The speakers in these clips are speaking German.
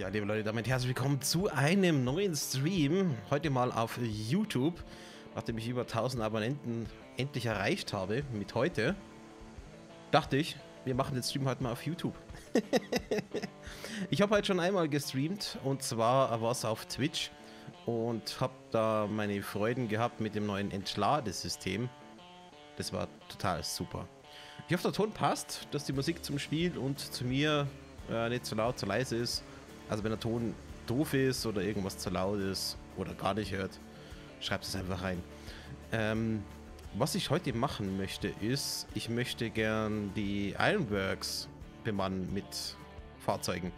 Ja, liebe Leute, damit herzlich willkommen zu einem neuen Stream. Heute mal auf YouTube, nachdem ich über 1000 Abonnenten endlich erreicht habe mit heute. Dachte ich, wir machen den Stream heute mal auf YouTube. ich habe heute schon einmal gestreamt und zwar war es auf Twitch und habe da meine Freuden gehabt mit dem neuen Entladesystem. Das war total super. Ich hoffe, der Ton passt, dass die Musik zum Spiel und zu mir äh, nicht zu laut, zu leise ist. Also wenn der Ton doof ist oder irgendwas zu laut ist oder gar nicht hört, schreibt es einfach rein. Ähm, was ich heute machen möchte ist, ich möchte gern die Ironworks bemannen mit Fahrzeugen.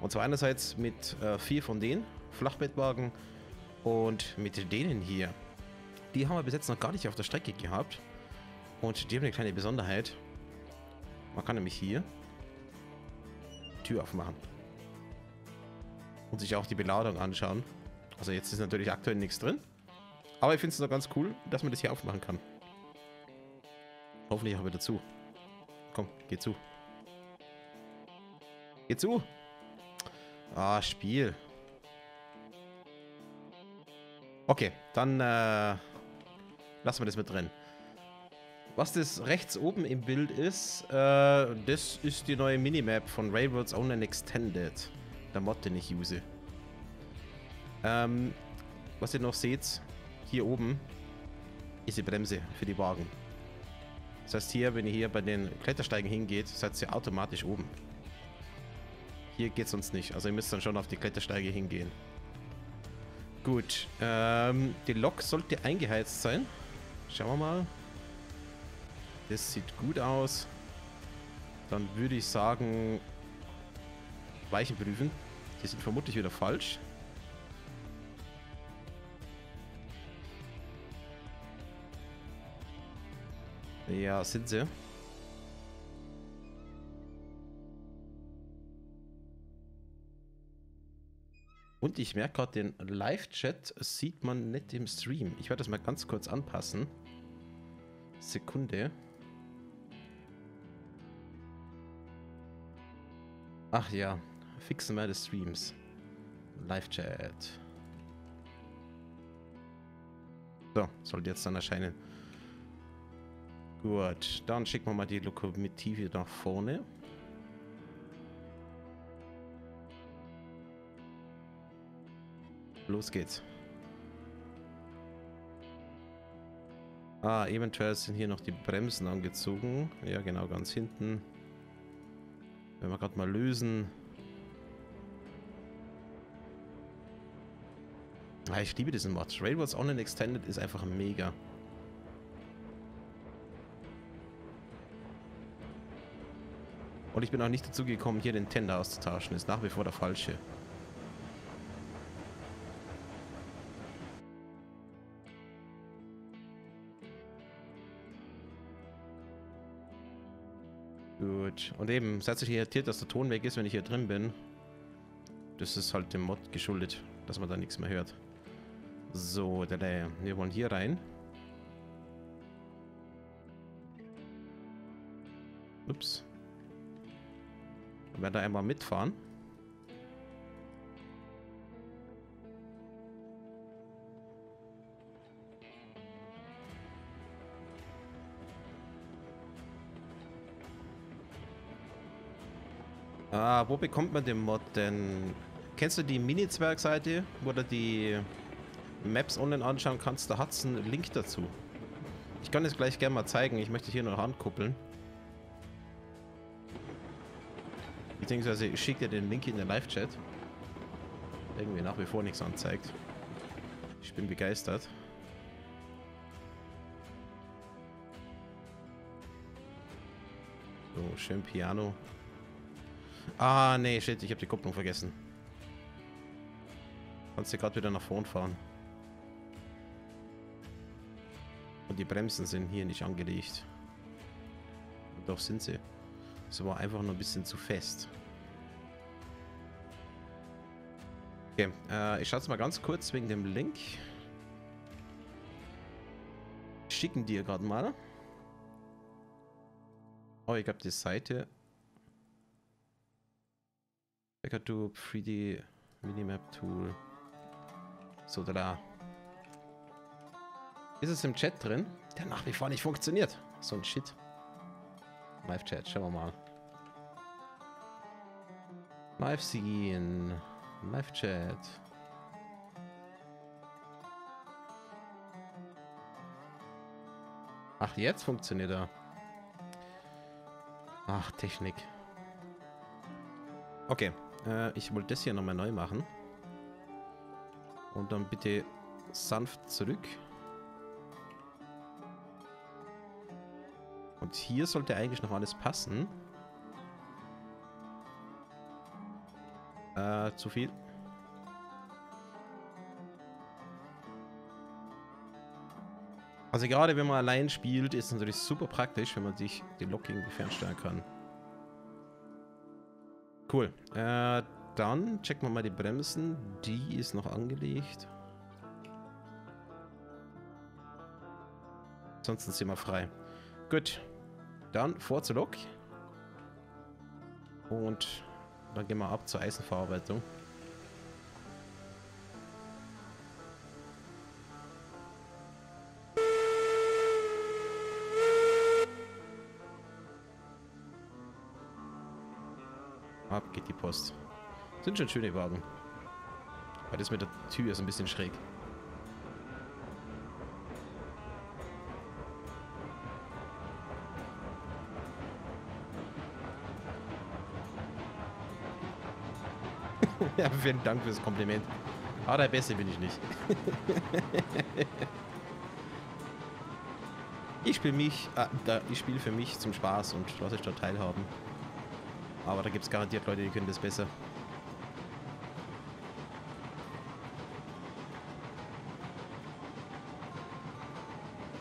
Und zwar einerseits mit äh, vier von denen, Flachbettwagen und mit denen hier. Die haben wir bis jetzt noch gar nicht auf der Strecke gehabt. Und die haben eine kleine Besonderheit. Man kann nämlich hier Tür aufmachen und sich auch die Beladung anschauen. Also jetzt ist natürlich aktuell nichts drin. Aber ich finde es noch ganz cool, dass man das hier aufmachen kann. Hoffentlich auch wieder zu. Komm, geh zu. Geh zu. Ah, Spiel. Okay, dann äh, lassen wir das mit drin. Was das rechts oben im Bild ist, äh, das ist die neue Minimap von Railroads Online Extended der Mod, den use. Ähm, was ihr noch seht, hier oben ist die Bremse für die Wagen. Das heißt hier, wenn ihr hier bei den Klettersteigen hingeht, seid ihr automatisch oben. Hier geht es sonst nicht. Also ihr müsst dann schon auf die Klettersteige hingehen. Gut. Ähm, die Lok sollte eingeheizt sein. Schauen wir mal. Das sieht gut aus. Dann würde ich sagen, Weichen prüfen. Die sind vermutlich wieder falsch. Ja, sind sie. Und ich merke gerade, den Live-Chat sieht man nicht im Stream. Ich werde das mal ganz kurz anpassen. Sekunde. Ach ja, fixen wir die Streams. Live-Chat. So, sollte jetzt dann erscheinen. Gut, dann schicken wir mal die Lokomotive nach vorne. Los geht's. Ah, eventuell sind hier noch die Bremsen angezogen. Ja, genau, ganz hinten. Wenn wir gerade mal lösen. Ah, ich liebe diesen Mod. Railroads Online Extended ist einfach mega. Und ich bin auch nicht dazu gekommen, hier den Tender auszutauschen. Ist nach wie vor der falsche. Gut. Und eben, seid euch irritiert, dass der Ton weg ist, wenn ich hier drin bin. Das ist halt dem Mod geschuldet, dass man da nichts mehr hört. So, wir wollen hier rein. Ups. Werden da einmal mitfahren. Ah, wo bekommt man den Mod denn? Kennst du die Mini-Zwerg-Seite, wo du die Maps online anschauen kannst? Da hat es einen Link dazu. Ich kann es gleich gerne mal zeigen. Ich möchte hier noch ankuppeln. Beziehungsweise ich schicke dir den Link in den Live-Chat. Irgendwie nach wie vor nichts anzeigt. Ich bin begeistert. So, schön Piano. Ah, nee, shit, ich habe die Kupplung vergessen. Kannst du gerade wieder nach vorn fahren. Und die Bremsen sind hier nicht angelegt. Doch sind sie. Es war einfach nur ein bisschen zu fest. Okay, äh, ich schaue es mal ganz kurz wegen dem Link. Schicken dir gerade mal. Oh, ich habe die Seite Backup 3D Minimap Tool. So, da. Ist es im Chat drin? Der nach wie vor nicht funktioniert. So ein Shit. Live-Chat, schauen wir mal. Live sehen. Live-Chat. Ach, jetzt funktioniert er. Ach, Technik. Okay, äh, ich wollte das hier nochmal neu machen. Und dann bitte sanft zurück. Und hier sollte eigentlich noch alles passen. Äh, zu viel. Also gerade wenn man allein spielt, ist es natürlich super praktisch, wenn man sich die Lok fernsteuern kann. Cool. Äh, dann checken wir mal die Bremsen. Die ist noch angelegt. Ansonsten sind wir frei. Gut. Dann vor zur Lok. Und dann gehen wir ab zur Eisenverarbeitung. Ab geht die Post. Sind schon schöne Wagen. Aber das mit der Tür ist ein bisschen schräg. ja, vielen Dank fürs Kompliment. Aber der Beste bin ich nicht. ich spiele mich, äh, ich spiele für mich zum Spaß und lasse ich da teilhaben. Aber da gibt es garantiert Leute, die können das besser.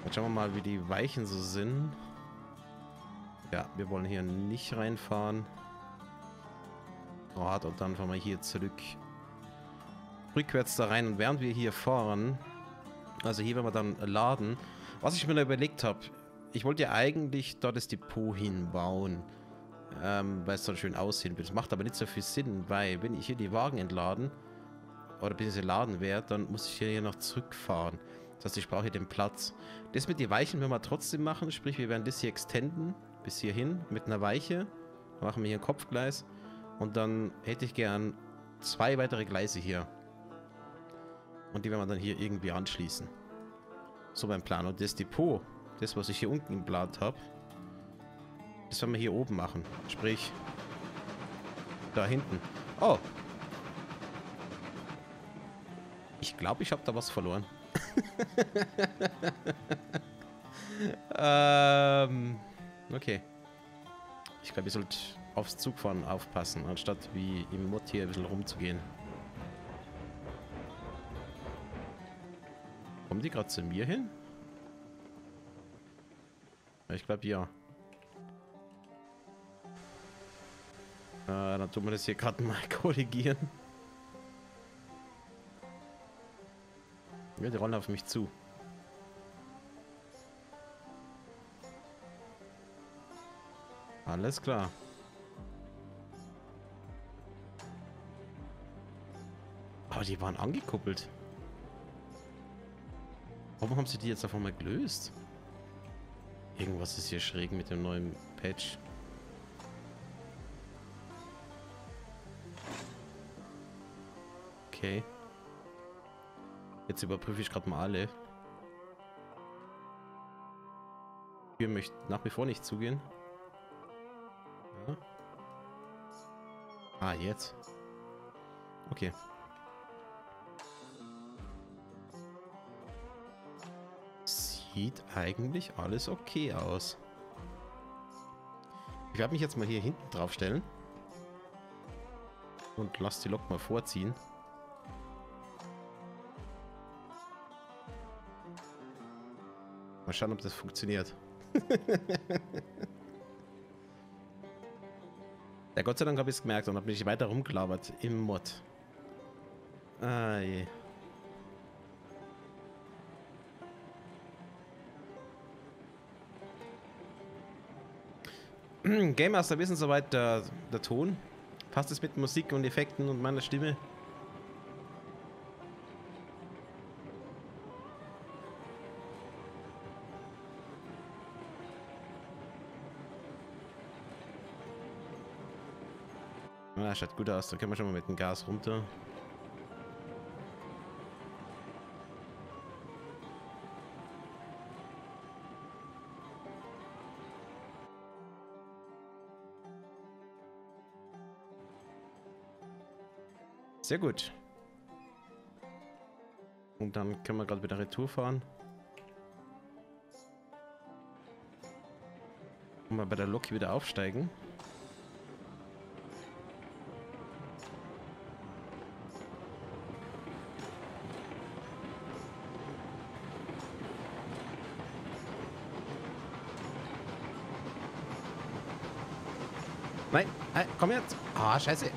Jetzt schauen wir mal, wie die Weichen so sind. Ja, wir wollen hier nicht reinfahren. Rad und dann fahren wir hier zurück. Rückwärts da rein. Und während wir hier fahren, also hier werden wir dann laden. Was ich mir überlegt habe, ich wollte ja eigentlich dort das Depot hinbauen. Ähm, weil es dann schön aussehen will. Das macht aber nicht so viel Sinn, weil wenn ich hier die Wagen entladen oder bis sie laden werde, dann muss ich hier noch zurückfahren. Das heißt, ich brauche hier den Platz. Das mit den Weichen werden wir trotzdem machen, sprich wir werden das hier extenden bis hierhin mit einer Weiche. Machen wir hier ein Kopfgleis und dann hätte ich gern zwei weitere Gleise hier. Und die werden wir dann hier irgendwie anschließen. So beim Plan. Und das Depot, das was ich hier unten geplant habe, das werden wir hier oben machen. Sprich, da hinten. Oh. Ich glaube, ich habe da was verloren. ähm, okay. Ich glaube, ihr sollt aufs Zugfahren aufpassen, anstatt wie im Mod hier ein bisschen rumzugehen. Kommen die gerade zu mir hin? Ich glaube ja. Äh, dann tun wir das hier gerade mal korrigieren. Ja, die rollen auf mich zu. Alles klar. Aber die waren angekuppelt. Warum haben sie die jetzt auf einmal gelöst? Irgendwas ist hier schräg mit dem neuen Patch. Okay. Jetzt überprüfe ich gerade mal alle. Hier möchte nach wie vor nicht zugehen. Ja. Ah, jetzt. Okay. Sieht eigentlich alles okay aus. Ich werde mich jetzt mal hier hinten drauf stellen. Und lass die Lok mal vorziehen. Mal schauen, ob das funktioniert. ja, Gott sei Dank habe ich es gemerkt und habe mich weiter rumgelabert im Mod. Ah je. Game Master, wir sind soweit der, der Ton. Passt es mit Musik und Effekten und meiner Stimme? Na, schaut gut aus. Da können wir schon mal mit dem Gas runter. Sehr gut. Und dann können wir gerade wieder Retour fahren. Und mal bei der Lok wieder aufsteigen. Nein, nein, komm jetzt. Ah, oh, scheiße.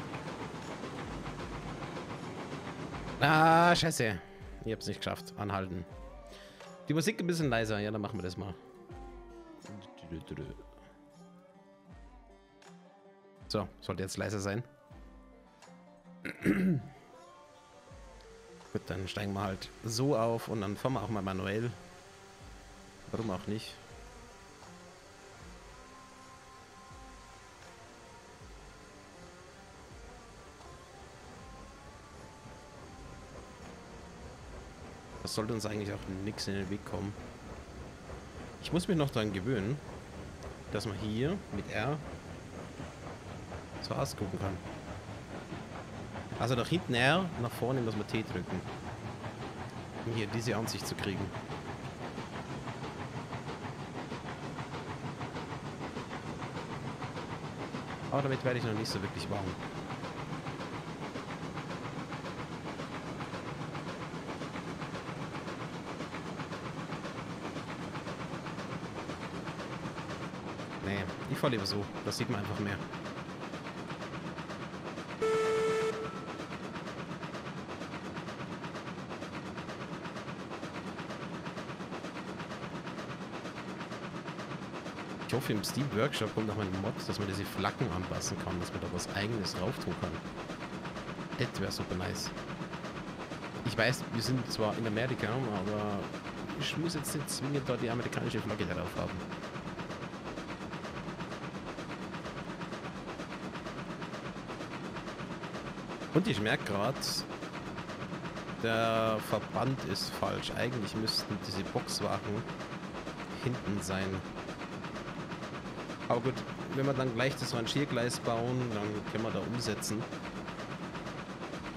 Ah, scheiße. Ich hab's nicht geschafft. Anhalten. Die Musik ein bisschen leiser. Ja, dann machen wir das mal. So, sollte jetzt leiser sein. Gut, dann steigen wir halt so auf und dann fahren wir auch mal manuell. Warum auch nicht? Das sollte uns eigentlich auch nichts in den Weg kommen. Ich muss mich noch daran gewöhnen, dass man hier mit R so ausgucken kann. Also nach hinten R, nach vorne muss man T drücken. Um hier diese Ansicht zu kriegen. Aber damit werde ich noch nicht so wirklich warm. Fahre lieber so. Das sieht man einfach mehr. Ich hoffe, im Steam Workshop kommt noch mal ein Mod, dass man diese Flaggen anpassen kann, dass man da was eigenes drauf tun kann. Das wäre super nice. Ich weiß, wir sind zwar in Amerika, aber ich muss jetzt nicht zwingend da die amerikanische Flagge drauf haben. Und ich merke gerade, der Verband ist falsch. Eigentlich müssten diese Boxwagen hinten sein. Aber gut, wenn wir dann gleich das Rangiergleis bauen, dann können wir da umsetzen.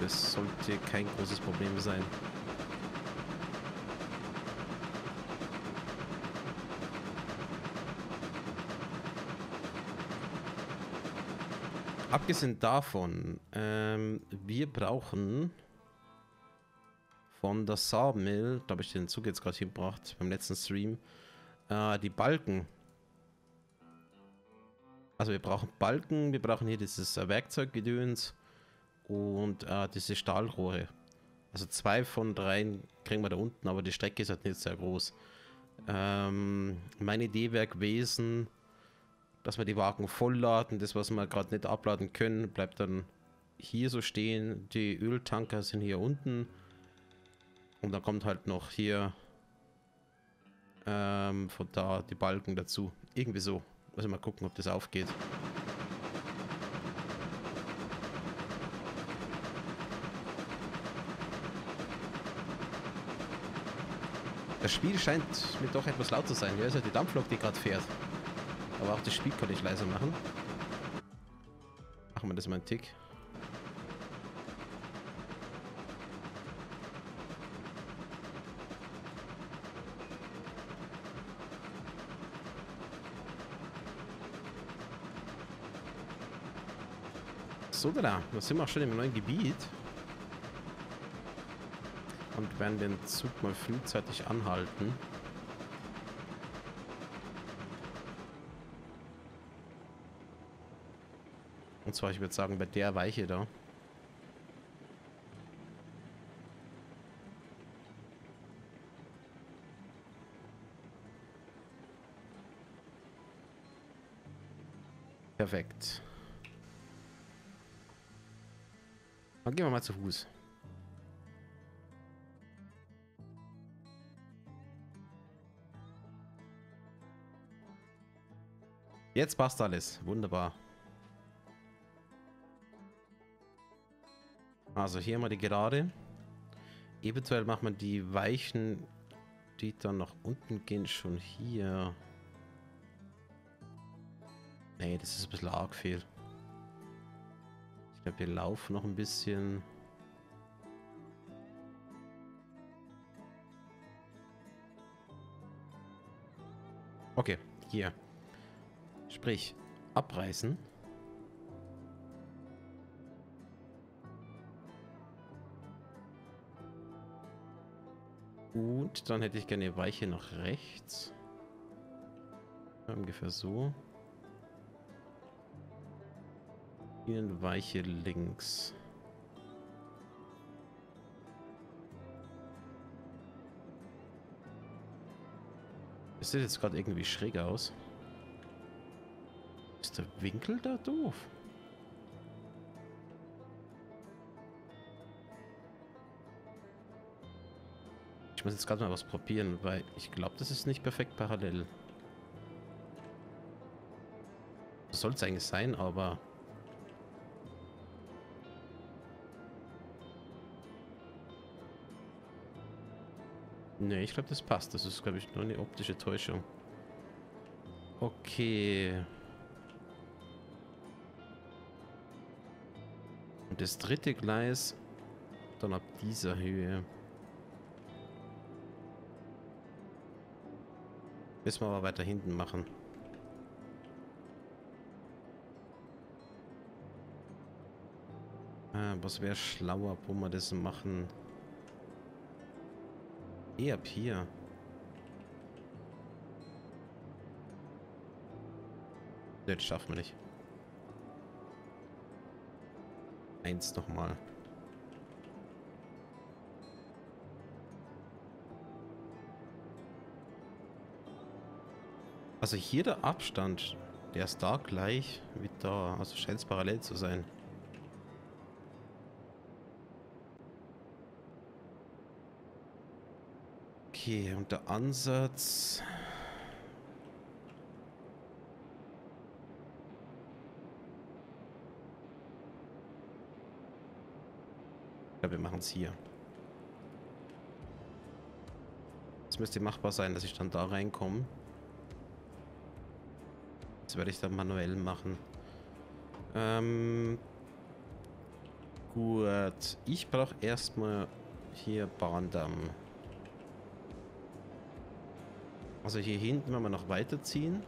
Das sollte kein großes Problem sein. Abgesehen davon, ähm, wir brauchen von der Sawmill, da habe ich den Zug jetzt gerade hingebracht beim letzten Stream, äh, die Balken. Also wir brauchen Balken, wir brauchen hier dieses äh, Werkzeuggedöns und äh, diese Stahlrohre. Also zwei von dreien kriegen wir da unten, aber die Strecke ist halt nicht sehr groß. Ähm, meine Idee wäre gewesen, dass wir die Wagen vollladen. Das, was wir gerade nicht abladen können, bleibt dann hier so stehen. Die Öltanker sind hier unten. Und dann kommt halt noch hier ähm, von da die Balken dazu. Irgendwie so. Also mal gucken, ob das aufgeht. Das Spiel scheint mir doch etwas laut zu sein. Ja, ist ja die Dampflok, die gerade fährt. Aber auch das Spiel konnte ich leiser machen. Machen wir das mal einen Tick. So, da, da sind wir auch schon im neuen Gebiet. Und werden den Zug mal frühzeitig anhalten. Und zwar, ich würde sagen, bei der Weiche da. Perfekt. Dann gehen wir mal zu Fuß. Jetzt passt alles. Wunderbar. Also hier mal die gerade. Eventuell macht man die weichen, die dann nach unten gehen, schon hier. Nee, das ist ein bisschen arg viel. Ich glaube, wir laufen noch ein bisschen. Okay, hier. Sprich, abreißen. Und dann hätte ich gerne Weiche nach rechts. Ungefähr so. Hier eine Weiche links. Das sieht jetzt gerade irgendwie schräg aus. Ist der Winkel da doof? Ich muss jetzt gerade mal was probieren, weil ich glaube, das ist nicht perfekt parallel. Das soll es eigentlich sein, aber... Ne, ich glaube, das passt. Das ist, glaube ich, nur eine optische Täuschung. Okay. Und das dritte Gleis dann ab dieser Höhe. Müssen wir aber weiter hinten machen. Ah, was wäre schlauer, wo wir das machen? Eher ab hier. Das schaffen wir nicht. Eins nochmal. Also hier der Abstand, der ist da gleich wie da. Also scheint es parallel zu sein. Okay, und der Ansatz... Ja, wir machen es hier. Es müsste machbar sein, dass ich dann da reinkomme. Das werde ich dann manuell machen. Ähm, gut. Ich brauche erstmal hier Bahndamm. Also hier hinten wenn wir noch weiterziehen.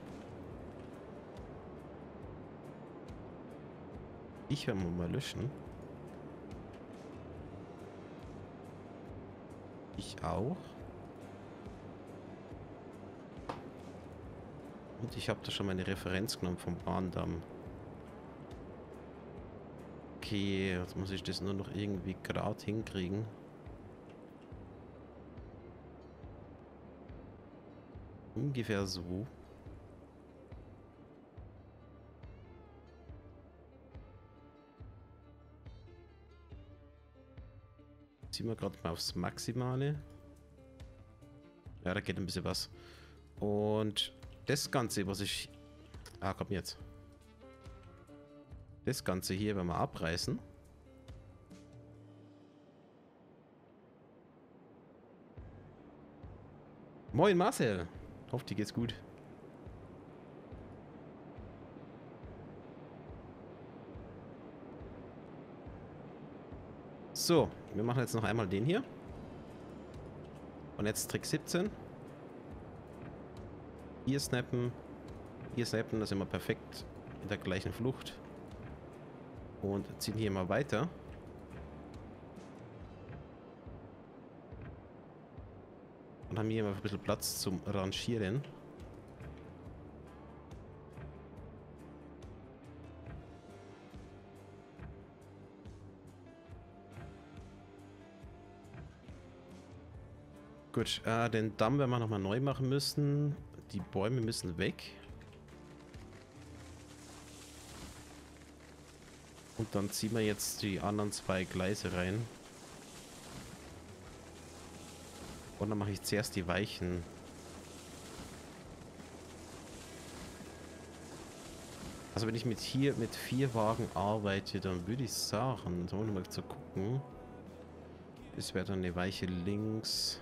Ich werde mal löschen. Ich auch. Und ich habe da schon meine Referenz genommen vom Bahndamm. Okay, jetzt muss ich das nur noch irgendwie gerade hinkriegen. Ungefähr so. Ziehen wir gerade mal aufs Maximale. Ja, da geht ein bisschen was. Und das Ganze, was ich... Ah, komm jetzt. Das Ganze hier werden wir abreißen. Moin Marcel. Hoffe, dir geht's gut. So, wir machen jetzt noch einmal den hier. Und jetzt Trick 17. Hier snappen. Hier snappen, das ist immer perfekt in der gleichen Flucht. Und ziehen hier mal weiter. Und haben hier mal ein bisschen Platz zum Rangieren. Gut, äh, den Damm werden wir nochmal neu machen müssen. Die Bäume müssen weg. Und dann ziehen wir jetzt die anderen zwei Gleise rein. Und dann mache ich zuerst die Weichen. Also wenn ich mit hier mit vier Wagen arbeite, dann würde ich sagen, so mal zu gucken. Das wäre dann eine Weiche links.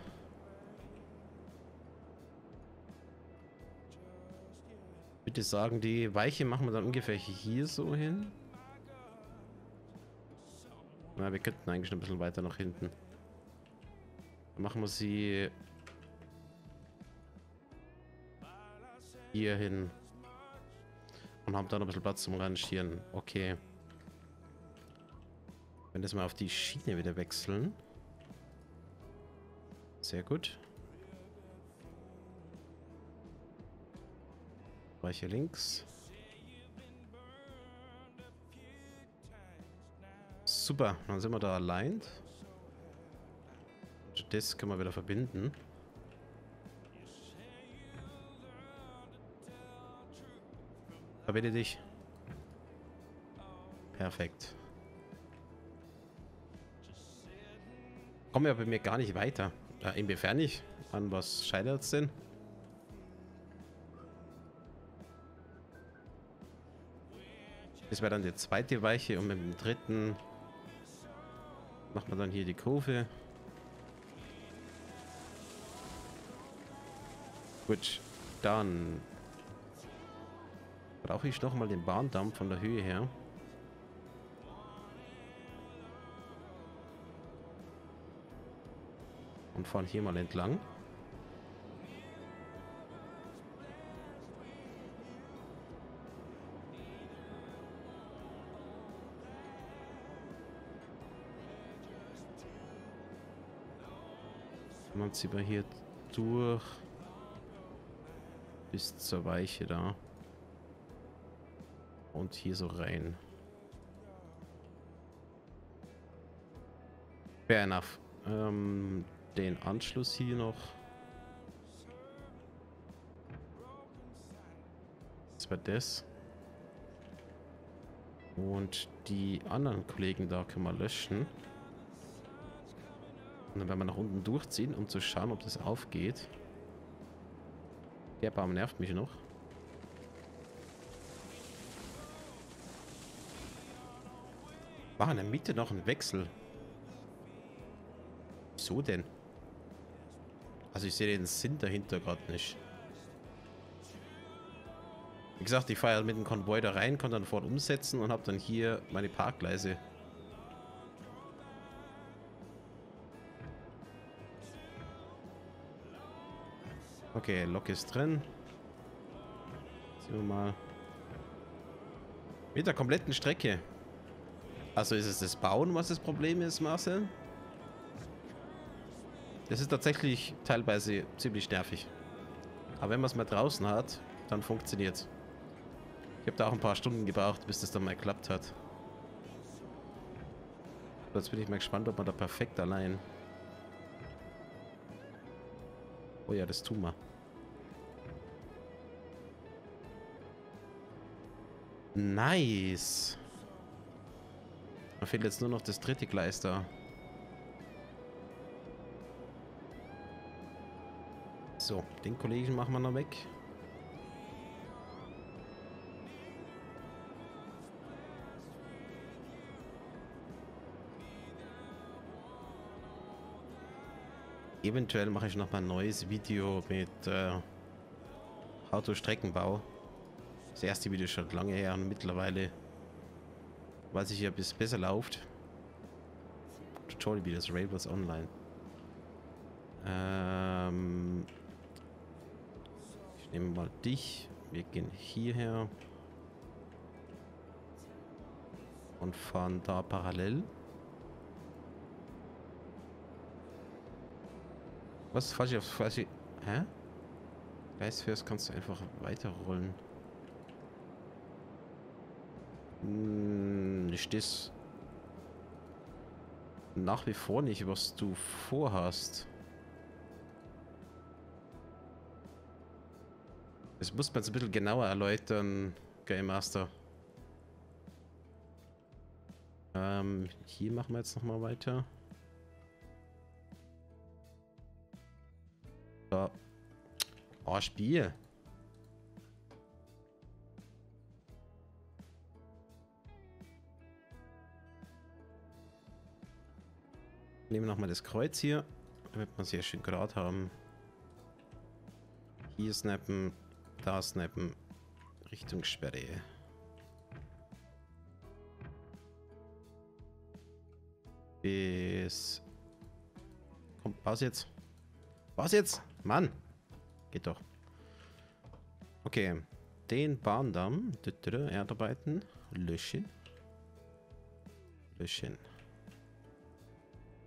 Bitte sagen, die Weiche machen wir dann ungefähr hier so hin. Na, wir könnten eigentlich ein bisschen weiter nach hinten. Dann machen wir sie hier hin. Und haben da noch ein bisschen Platz zum Rangieren. Okay. Wenn das mal auf die Schiene wieder wechseln. Sehr gut. Weiche links. Super, dann sind wir da allein. Das können wir wieder verbinden. Verbinde dich. Perfekt. Kommen wir bei mir gar nicht weiter. Äh, inwiefern nicht? An was scheitert es denn? Das wäre dann die zweite Weiche und mit dem dritten macht man dann hier die Kurve. Gut, dann brauche ich noch mal den Bahndamm von der Höhe her. Und fahren hier mal entlang. Zieht wir hier durch bis zur Weiche da. Und hier so rein. Fair enough. Ähm, den Anschluss hier noch. Das war das. Und die anderen Kollegen da können wir löschen. Und dann werden wir nach unten durchziehen, um zu schauen, ob das aufgeht. Der Baum nervt mich noch. War in der Mitte noch ein Wechsel. Wieso denn? Also ich sehe den Sinn dahinter gerade nicht. Wie gesagt, ich fahre mit dem Konvoi da rein, konnte dann vorne umsetzen und habe dann hier meine Parkgleise Okay, Lok ist drin. Sehen wir mal. Mit der kompletten Strecke. Also ist es das Bauen, was das Problem ist, Marcel? Das ist tatsächlich teilweise ziemlich nervig. Aber wenn man es mal draußen hat, dann funktioniert. Ich habe da auch ein paar Stunden gebraucht, bis das dann mal geklappt hat. Jetzt bin ich mal gespannt, ob man da perfekt allein Oh ja, das tun wir. Nice. Da fehlt jetzt nur noch das dritte Gleis da. So, den Kollegen machen wir noch weg. Eventuell mache ich noch mal ein neues Video mit äh, Autostreckenbau. Das erste Video ist schon lange her und mittlerweile weiß ich ja, bis es besser läuft. Tutorial Videos, Railbus Online. Ähm ich nehme mal dich. Wir gehen hierher. Und fahren da parallel. Was? Falsch falsch. Hä? Gleisfährst kannst du einfach weiterrollen. Hm, nicht das. Nach wie vor nicht, was du vorhast. Das muss man jetzt ein bisschen genauer erläutern, Game Master. Ähm, hier machen wir jetzt nochmal weiter. So. Oh, Spiel. Nehmen wir nochmal das Kreuz hier, damit wir sehr schön gerade haben. Hier snappen, da snappen, Richtung Sperre. Bis... Komm, was jetzt? Was jetzt? Mann! Geht doch. Okay. Den Bahndamm. Erdarbeiten. Löschen. Löschen.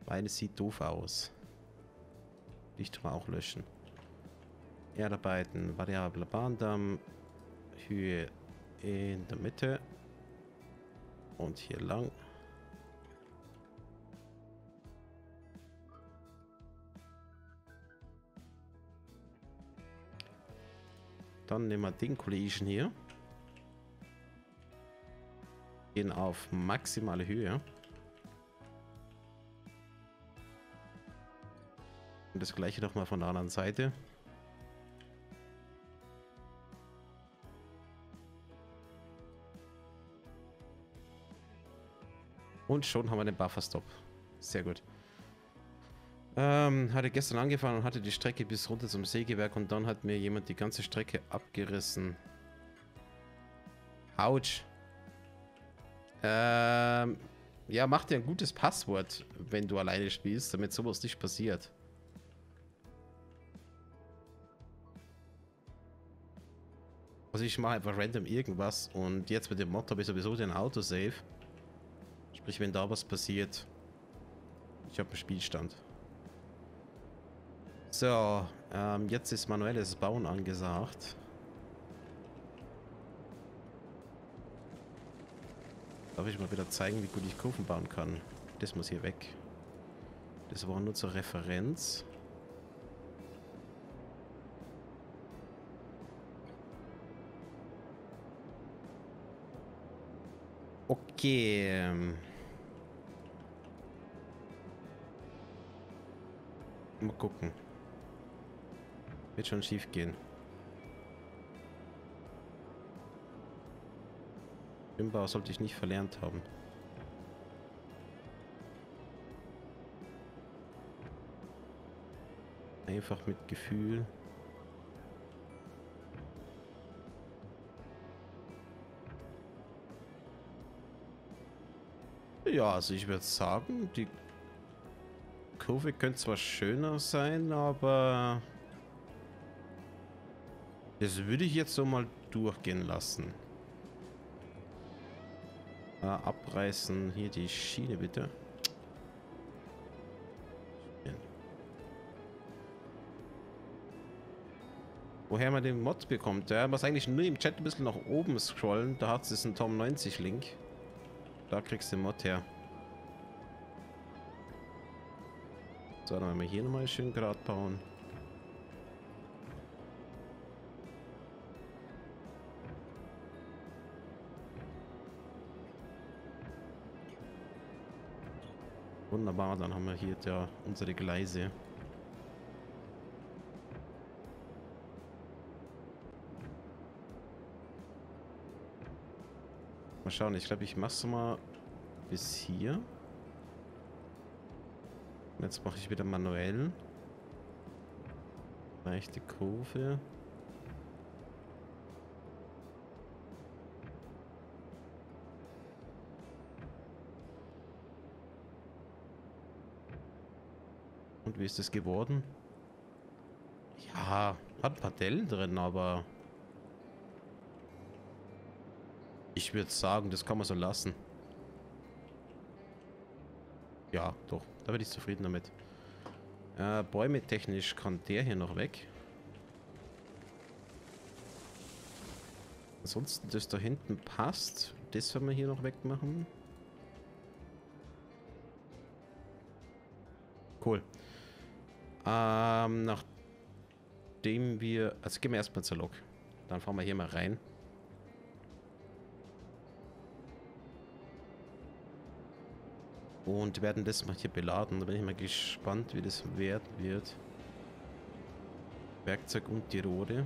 Beides sieht doof aus. Ich mal auch löschen. Erdarbeiten. Variable Bahndamm. Höhe in der Mitte. Und hier lang. Dann nehmen wir den Collision hier. Gehen auf maximale Höhe. Und das gleiche nochmal von der anderen Seite. Und schon haben wir den Buffer-Stop. Sehr gut. Ähm, hatte gestern angefangen und hatte die Strecke bis runter zum Sägewerk und dann hat mir jemand die ganze Strecke abgerissen. Autsch. Ähm, ja, mach dir ein gutes Passwort, wenn du alleine spielst, damit sowas nicht passiert. Also ich mache einfach random irgendwas und jetzt mit dem Mod habe ich sowieso den Autosave. Sprich, wenn da was passiert, ich habe einen Spielstand. So, ähm, jetzt ist manuelles Bauen angesagt. Darf ich mal wieder zeigen, wie gut ich Kurven bauen kann? Das muss hier weg. Das war nur zur Referenz. Okay. Ähm. Mal gucken. Wird schon schief gehen. Schwimmbau sollte ich nicht verlernt haben. Einfach mit Gefühl. Ja, also ich würde sagen, die Kurve könnte zwar schöner sein, aber das würde ich jetzt so mal durchgehen lassen. Äh, abreißen. Hier die Schiene bitte. Woher man den Mod bekommt. Ja, muss eigentlich nur im Chat ein bisschen nach oben scrollen. Da hat es einen Tom 90 Link. Da kriegst du den Mod her. So, dann werden wir hier nochmal schön gerade bauen. Wunderbar, dann haben wir hier ja unsere Gleise. Mal schauen, ich glaube, ich mache es mal bis hier. Jetzt mache ich wieder manuell. Leichte Kurve. Und wie ist das geworden? Ja, hat ein paar Dellen drin, aber... Ich würde sagen, das kann man so lassen. Ja, doch. Da bin ich zufrieden damit. Äh, Bäume technisch kann der hier noch weg. Ansonsten, das da hinten passt. Das werden wir hier noch wegmachen. Cool. Ähm, nachdem wir... Also gehen wir erstmal zur Lok. Dann fahren wir hier mal rein. Und werden das mal hier beladen. Da bin ich mal gespannt, wie das werden wird. Werkzeug und die Rohre.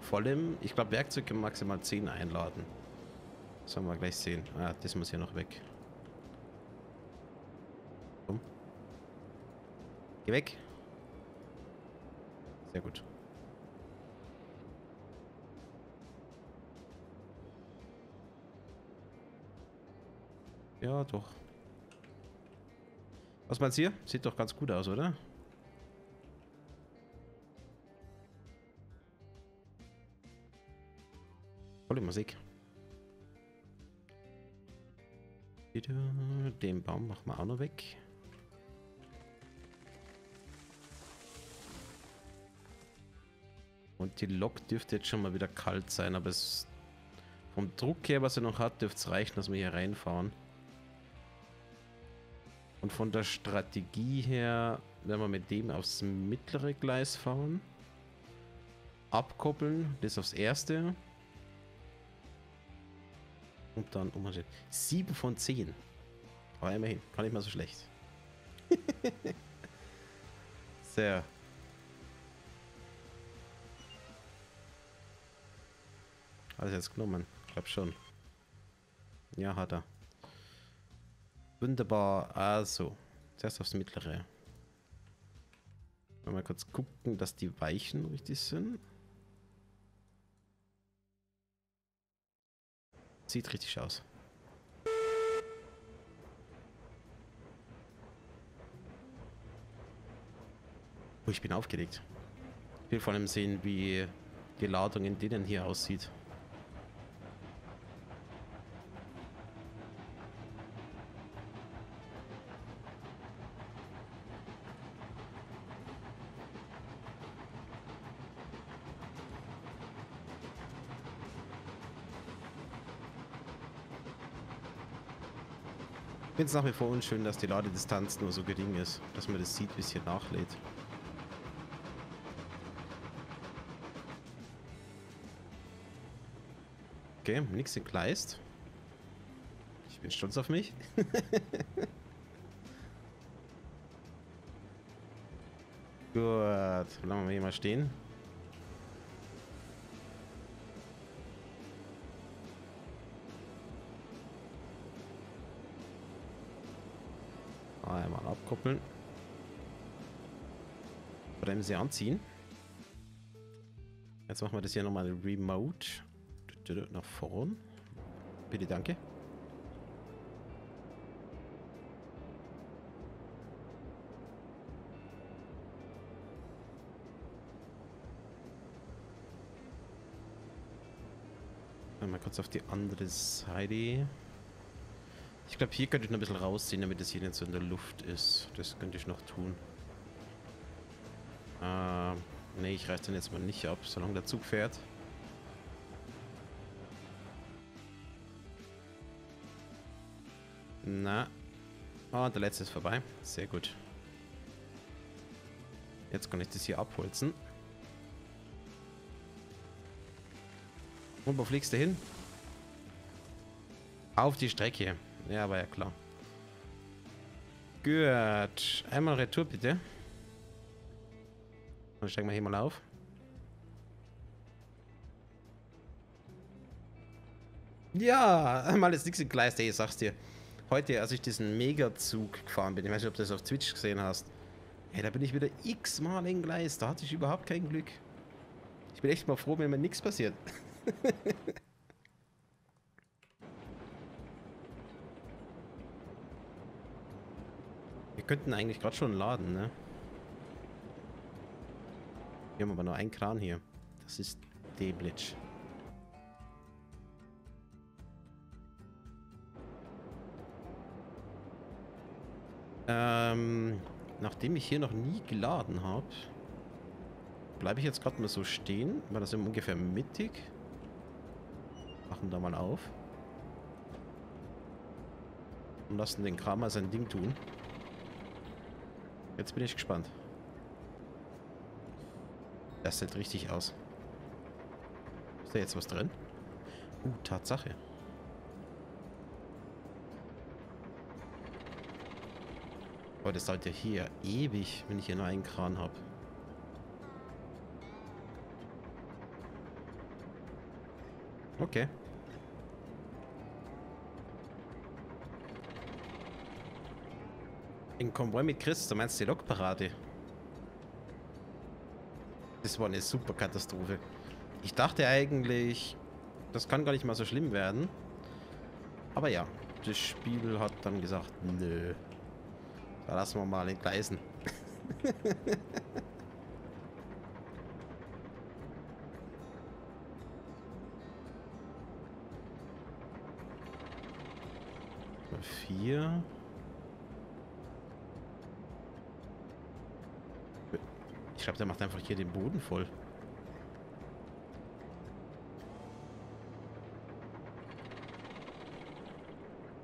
Vor allem, ich glaube, Werkzeug kann maximal 10 einladen. Werden wir gleich sehen. Ah, das muss hier noch weg. Komm. Geh weg. Sehr gut. Ja, doch. Was meinst du hier? Sieht doch ganz gut aus, oder? Tolle Musik. Den Baum machen wir auch noch weg. Und die Lok dürfte jetzt schon mal wieder kalt sein, aber es vom Druck her, was er noch hat, dürfte es reichen, dass wir hier reinfahren. Und von der Strategie her werden wir mit dem aufs mittlere Gleis fahren. Abkoppeln, das aufs erste. Und dann umstellen. 7 von 10. Aber immerhin, kann nicht mal so schlecht. Sehr. Alles jetzt genommen. Ich glaube schon. Ja, hat er. Wunderbar. Also, zuerst aufs mittlere. Mal kurz gucken, dass die Weichen richtig sind. Sieht richtig aus. Oh, ich bin aufgeregt. Ich will vor allem sehen, wie die Ladung in denen hier aussieht. Ich finde es nach wie vor unschön, dass die Ladedistanz nur so gering ist, dass man das sieht, wie es hier nachlädt. Okay, nichts entgleist. Ich bin stolz auf mich. Gut, lassen wir hier mal stehen. Einmal abkoppeln. Bremse anziehen. Jetzt machen wir das hier nochmal remote. Nach vorn. Bitte, danke. Mal kurz auf die andere Seite. Ich glaube, hier könnte ich noch ein bisschen rausziehen, damit es hier nicht so in der Luft ist. Das könnte ich noch tun. Äh, ne, ich reiße den jetzt mal nicht ab, solange der Zug fährt. Na. Oh, der letzte ist vorbei. Sehr gut. Jetzt kann ich das hier abholzen. Und wo fliegst du hin? Auf die Strecke. Ja, war ja klar. Gut. Einmal Retour, bitte. Dann steigen wir hier mal auf. Ja, mal ist nichts im Gleis, ey, sag's dir. Heute, als ich diesen Megazug gefahren bin, ich weiß nicht, ob du das auf Twitch gesehen hast. Ey, da bin ich wieder x-mal im Gleis. Da hatte ich überhaupt kein Glück. Ich bin echt mal froh, wenn mir nichts passiert. Wir könnten eigentlich gerade schon laden, ne? Wir haben aber nur einen Kran hier. Das ist dämlich. Ähm, nachdem ich hier noch nie geladen habe, bleibe ich jetzt gerade mal so stehen, weil das ist ungefähr mittig. Machen da mal auf. Und lassen den Kram mal sein Ding tun. Jetzt bin ich gespannt. Das sieht richtig aus. Ist da jetzt was drin? Uh, Tatsache. Aber das dauert ja hier ewig, wenn ich hier nur einen Kran habe. Okay. In Konvoi mit Chris, du meinst die Lokparade? Das war eine super Katastrophe. Ich dachte eigentlich, das kann gar nicht mal so schlimm werden. Aber ja, das Spiel hat dann gesagt, nö. Da lassen wir mal entgleisen. Vier. glaube, der macht einfach hier den Boden voll.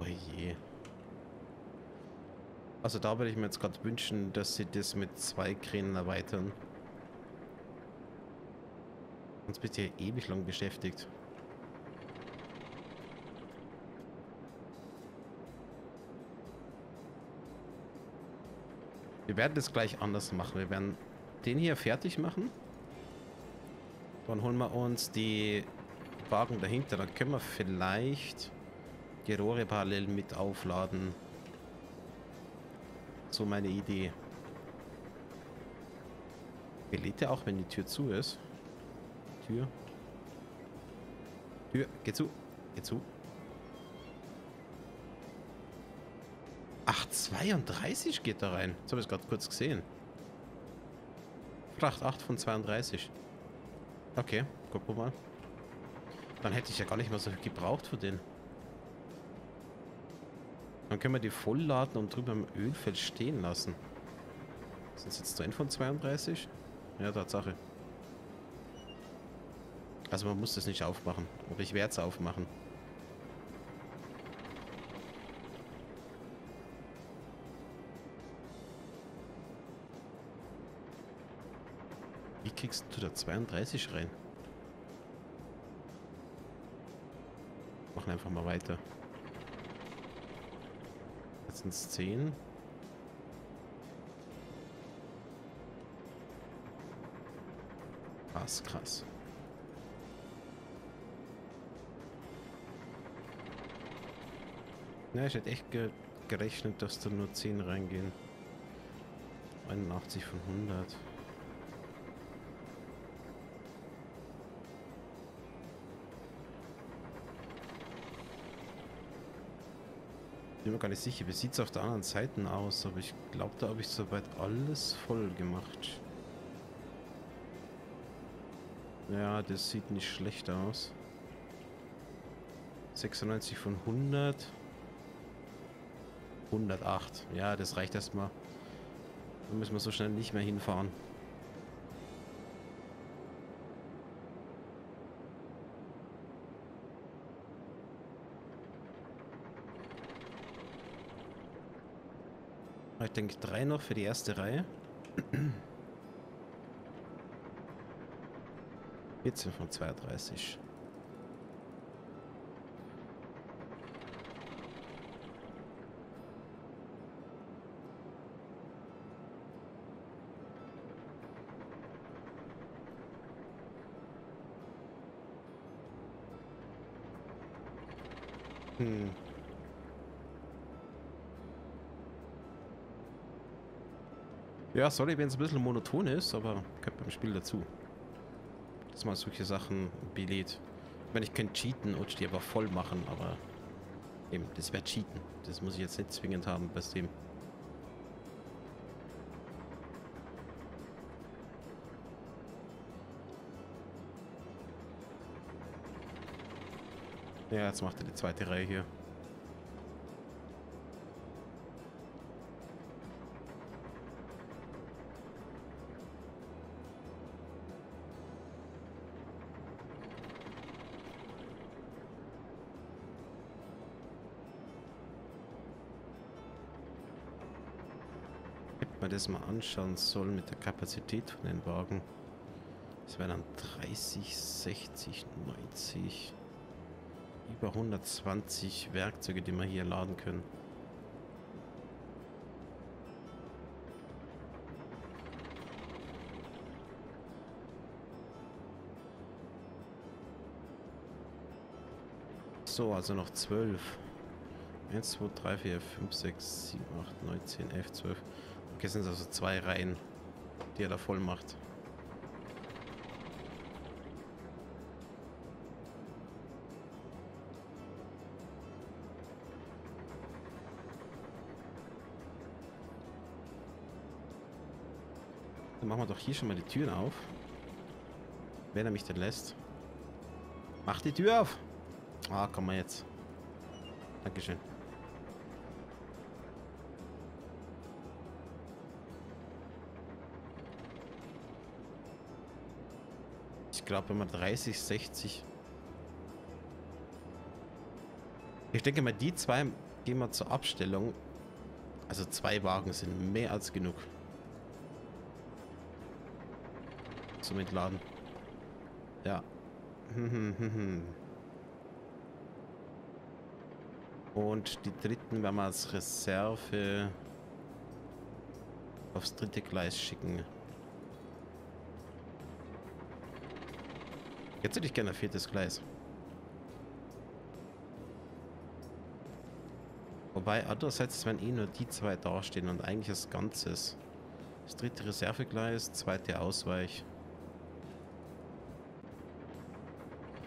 Oh je. Also da würde ich mir jetzt gerade wünschen, dass sie das mit zwei Kränen erweitern. Sonst bist du hier ewig lang beschäftigt. Wir werden das gleich anders machen. Wir werden den hier fertig machen. Dann holen wir uns die Wagen dahinter. Dann können wir vielleicht die Rohre parallel mit aufladen. So meine Idee. Lädt er auch, wenn die Tür zu ist? Tür. Tür, geh zu. Geh zu. Ach, 32 geht da rein. Das habe ich gerade kurz gesehen. Fracht 8 von 32. Okay, gucken wir mal. Dann hätte ich ja gar nicht mehr so viel gebraucht für den. Dann können wir die vollladen und drüber im Ölfeld stehen lassen. Sind es jetzt drin von 32? Ja, Tatsache. Also man muss das nicht aufmachen. Oder ich werde es aufmachen. Kriegst du da 32 rein? Machen einfach mal weiter. Jetzt sind es 10. Krass, krass. Ja, ich hätte echt ge gerechnet, dass da nur 10 reingehen. 81 von 100. bin mir gar nicht sicher. Wie sieht es auf der anderen Seite aus? Aber ich glaube, da habe ich soweit alles voll gemacht. Ja, das sieht nicht schlecht aus. 96 von 100. 108. Ja, das reicht erstmal. Da müssen wir so schnell nicht mehr hinfahren. Ich denke drei noch für die erste Reihe. 14 von 32. Hm. Ja, sorry, wenn es ein bisschen monoton ist, aber gehört beim Spiel dazu. Dass man solche Sachen belädt. Ich meine, ich könnte cheaten und die aber voll machen, aber eben, das wäre cheaten. Das muss ich jetzt nicht zwingend haben bei Steam. Ja, jetzt macht er die zweite Reihe hier. das mal anschauen soll mit der Kapazität von den Wagen. Das wären dann 30, 60, 90, über 120 Werkzeuge, die wir hier laden können. So, also noch 12. 1, 2, 3, 4, 5, 6, 7, 8, 9, 10, 11, 12. Okay, sind also zwei Reihen, die er da voll macht. Dann machen wir doch hier schon mal die Türen auf. Wenn er mich denn lässt. Mach die Tür auf! Ah, komm mal jetzt. Dankeschön. Glaube, man 30, 60... Ich denke mal, die zwei gehen wir zur Abstellung. Also zwei Wagen sind mehr als genug. Zum Entladen. Ja. Und die dritten werden wir als Reserve aufs dritte Gleis schicken. Jetzt hätte ich gerne ein viertes Gleis. Wobei, andererseits werden eh nur die zwei dastehen und eigentlich das Ganzes. Das dritte Reservegleis, zweite Ausweich.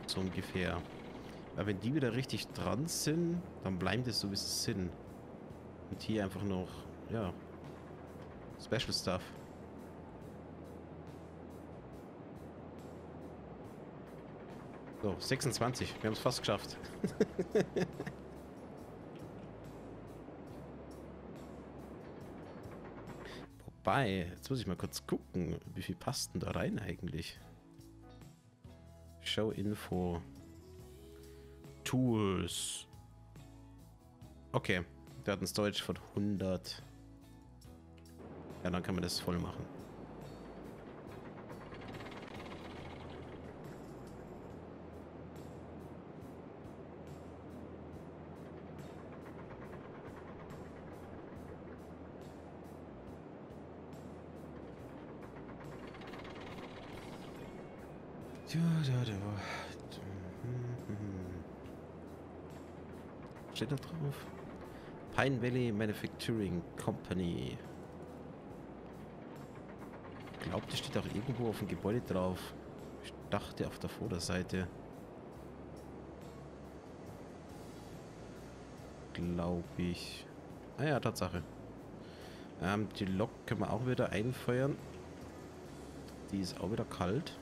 So ungefähr. Weil wenn die wieder richtig dran sind, dann bleiben das so wie sie sind. Und hier einfach noch, ja, Special Stuff. So, 26. Wir haben es fast geschafft. Wobei, jetzt muss ich mal kurz gucken, wie viel passt denn da rein eigentlich? Show Info. Tools. Okay, der hat ein Storage von 100. Ja, dann kann man das voll machen. Steht da drauf? Pine Valley Manufacturing Company. Ich glaube, das steht auch irgendwo auf dem Gebäude drauf. Ich dachte auf der Vorderseite. Glaube ich. Ah ja, Tatsache. Ähm, die Lok können wir auch wieder einfeuern. Die ist auch wieder kalt.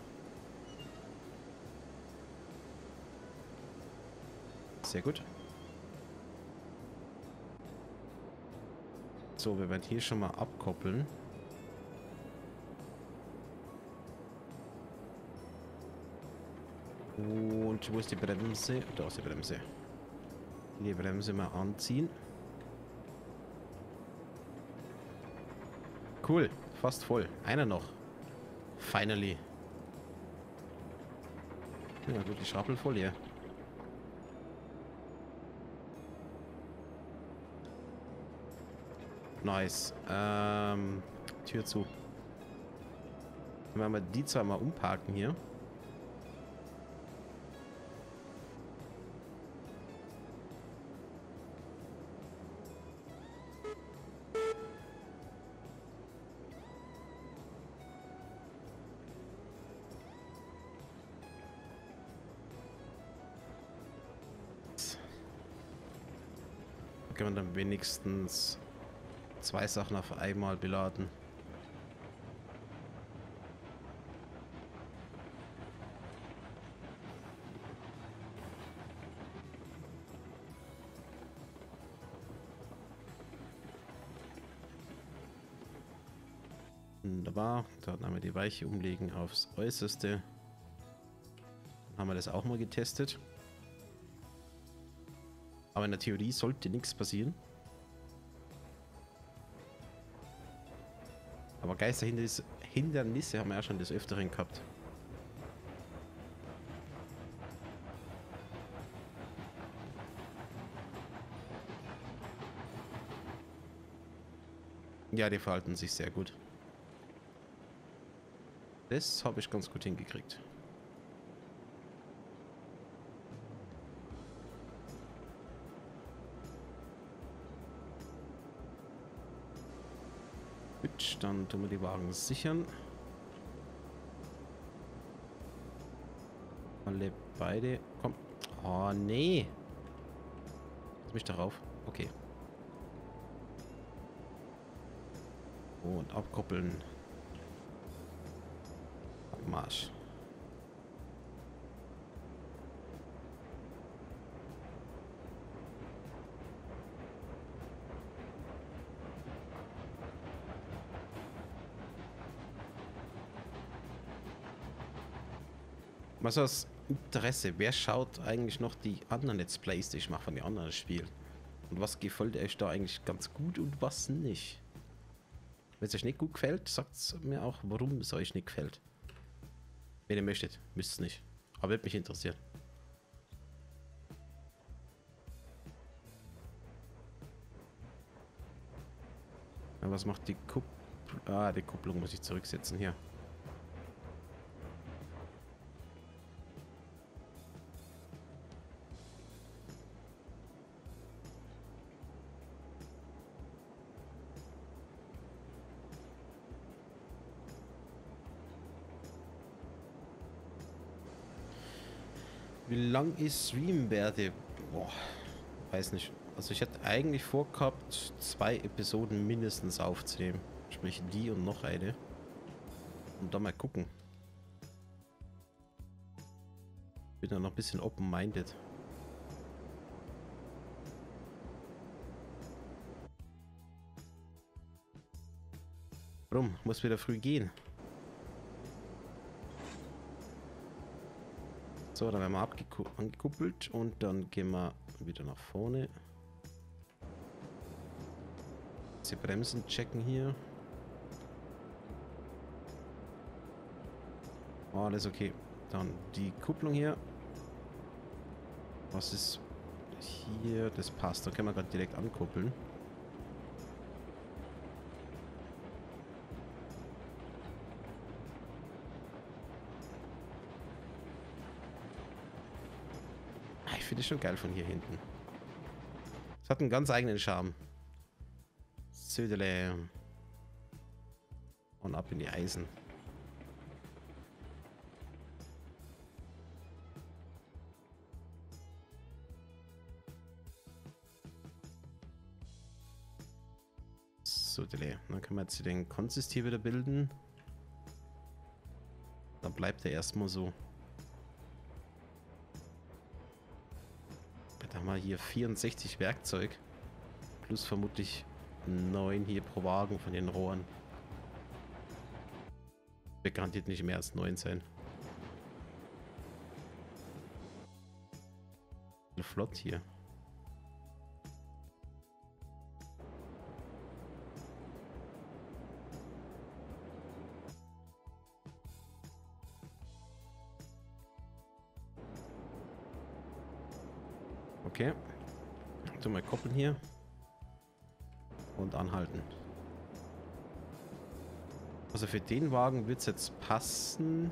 Sehr gut. So, wir werden hier schon mal abkoppeln. Und wo ist die Bremse? Da ist die Bremse. Die Bremse mal anziehen. Cool, fast voll. Einer noch. Finally. Ja gut, die Schrappel voll hier. Nice. Ähm, Tür zu. Wenn wir die zwei mal umparken hier. Wir dann wenigstens zwei Sachen auf einmal beladen. Wunderbar. Dann haben wir die Weiche umlegen aufs Äußerste. Dann haben wir das auch mal getestet. Aber in der Theorie sollte nichts passieren. Geisterhindernisse Hindernisse haben wir ja schon des Öfteren gehabt. Ja, die verhalten sich sehr gut. Das habe ich ganz gut hingekriegt. Dann tun wir die Wagen sichern. Alle beide. Komm. Oh, nee. Lass mich darauf. Okay. Und abkoppeln. Marsch. Was aus Interesse, wer schaut eigentlich noch die anderen Let's Plays, die ich mache von den anderen Spielen? Und was gefällt euch da eigentlich ganz gut und was nicht? Wenn es euch nicht gut gefällt, sagt mir auch, warum es euch nicht gefällt. Wenn ihr möchtet, müsst es nicht. Aber wird mich interessieren. Ja, was macht die Kupplung? Ah, die Kupplung muss ich zurücksetzen hier. Lang ist Streamwerte? Boah, weiß nicht. Also ich hätte eigentlich vorgehabt, zwei Episoden mindestens aufzunehmen. Sprich die und noch eine. Und dann mal gucken. Bin da noch ein bisschen open-minded. Warum? Muss wieder früh gehen. So, dann werden wir angekuppelt und dann gehen wir wieder nach vorne. Die Bremsen checken hier. Alles okay. Dann die Kupplung hier. Was ist hier? Das passt. Da können wir gerade direkt ankuppeln. Ich schon geil von hier hinten. Es hat einen ganz eigenen Charme. Södele. Und ab in die Eisen. Södele. Dann können wir jetzt den Konsist hier wieder bilden. Dann bleibt er erstmal so. Haben wir hier 64 Werkzeug. Plus vermutlich 9 hier pro Wagen von den Rohren. Wird garantiert nicht mehr als 9 sein. Flott hier. Okay. So, mal koppeln hier. Und anhalten. Also für den Wagen wird es jetzt passen.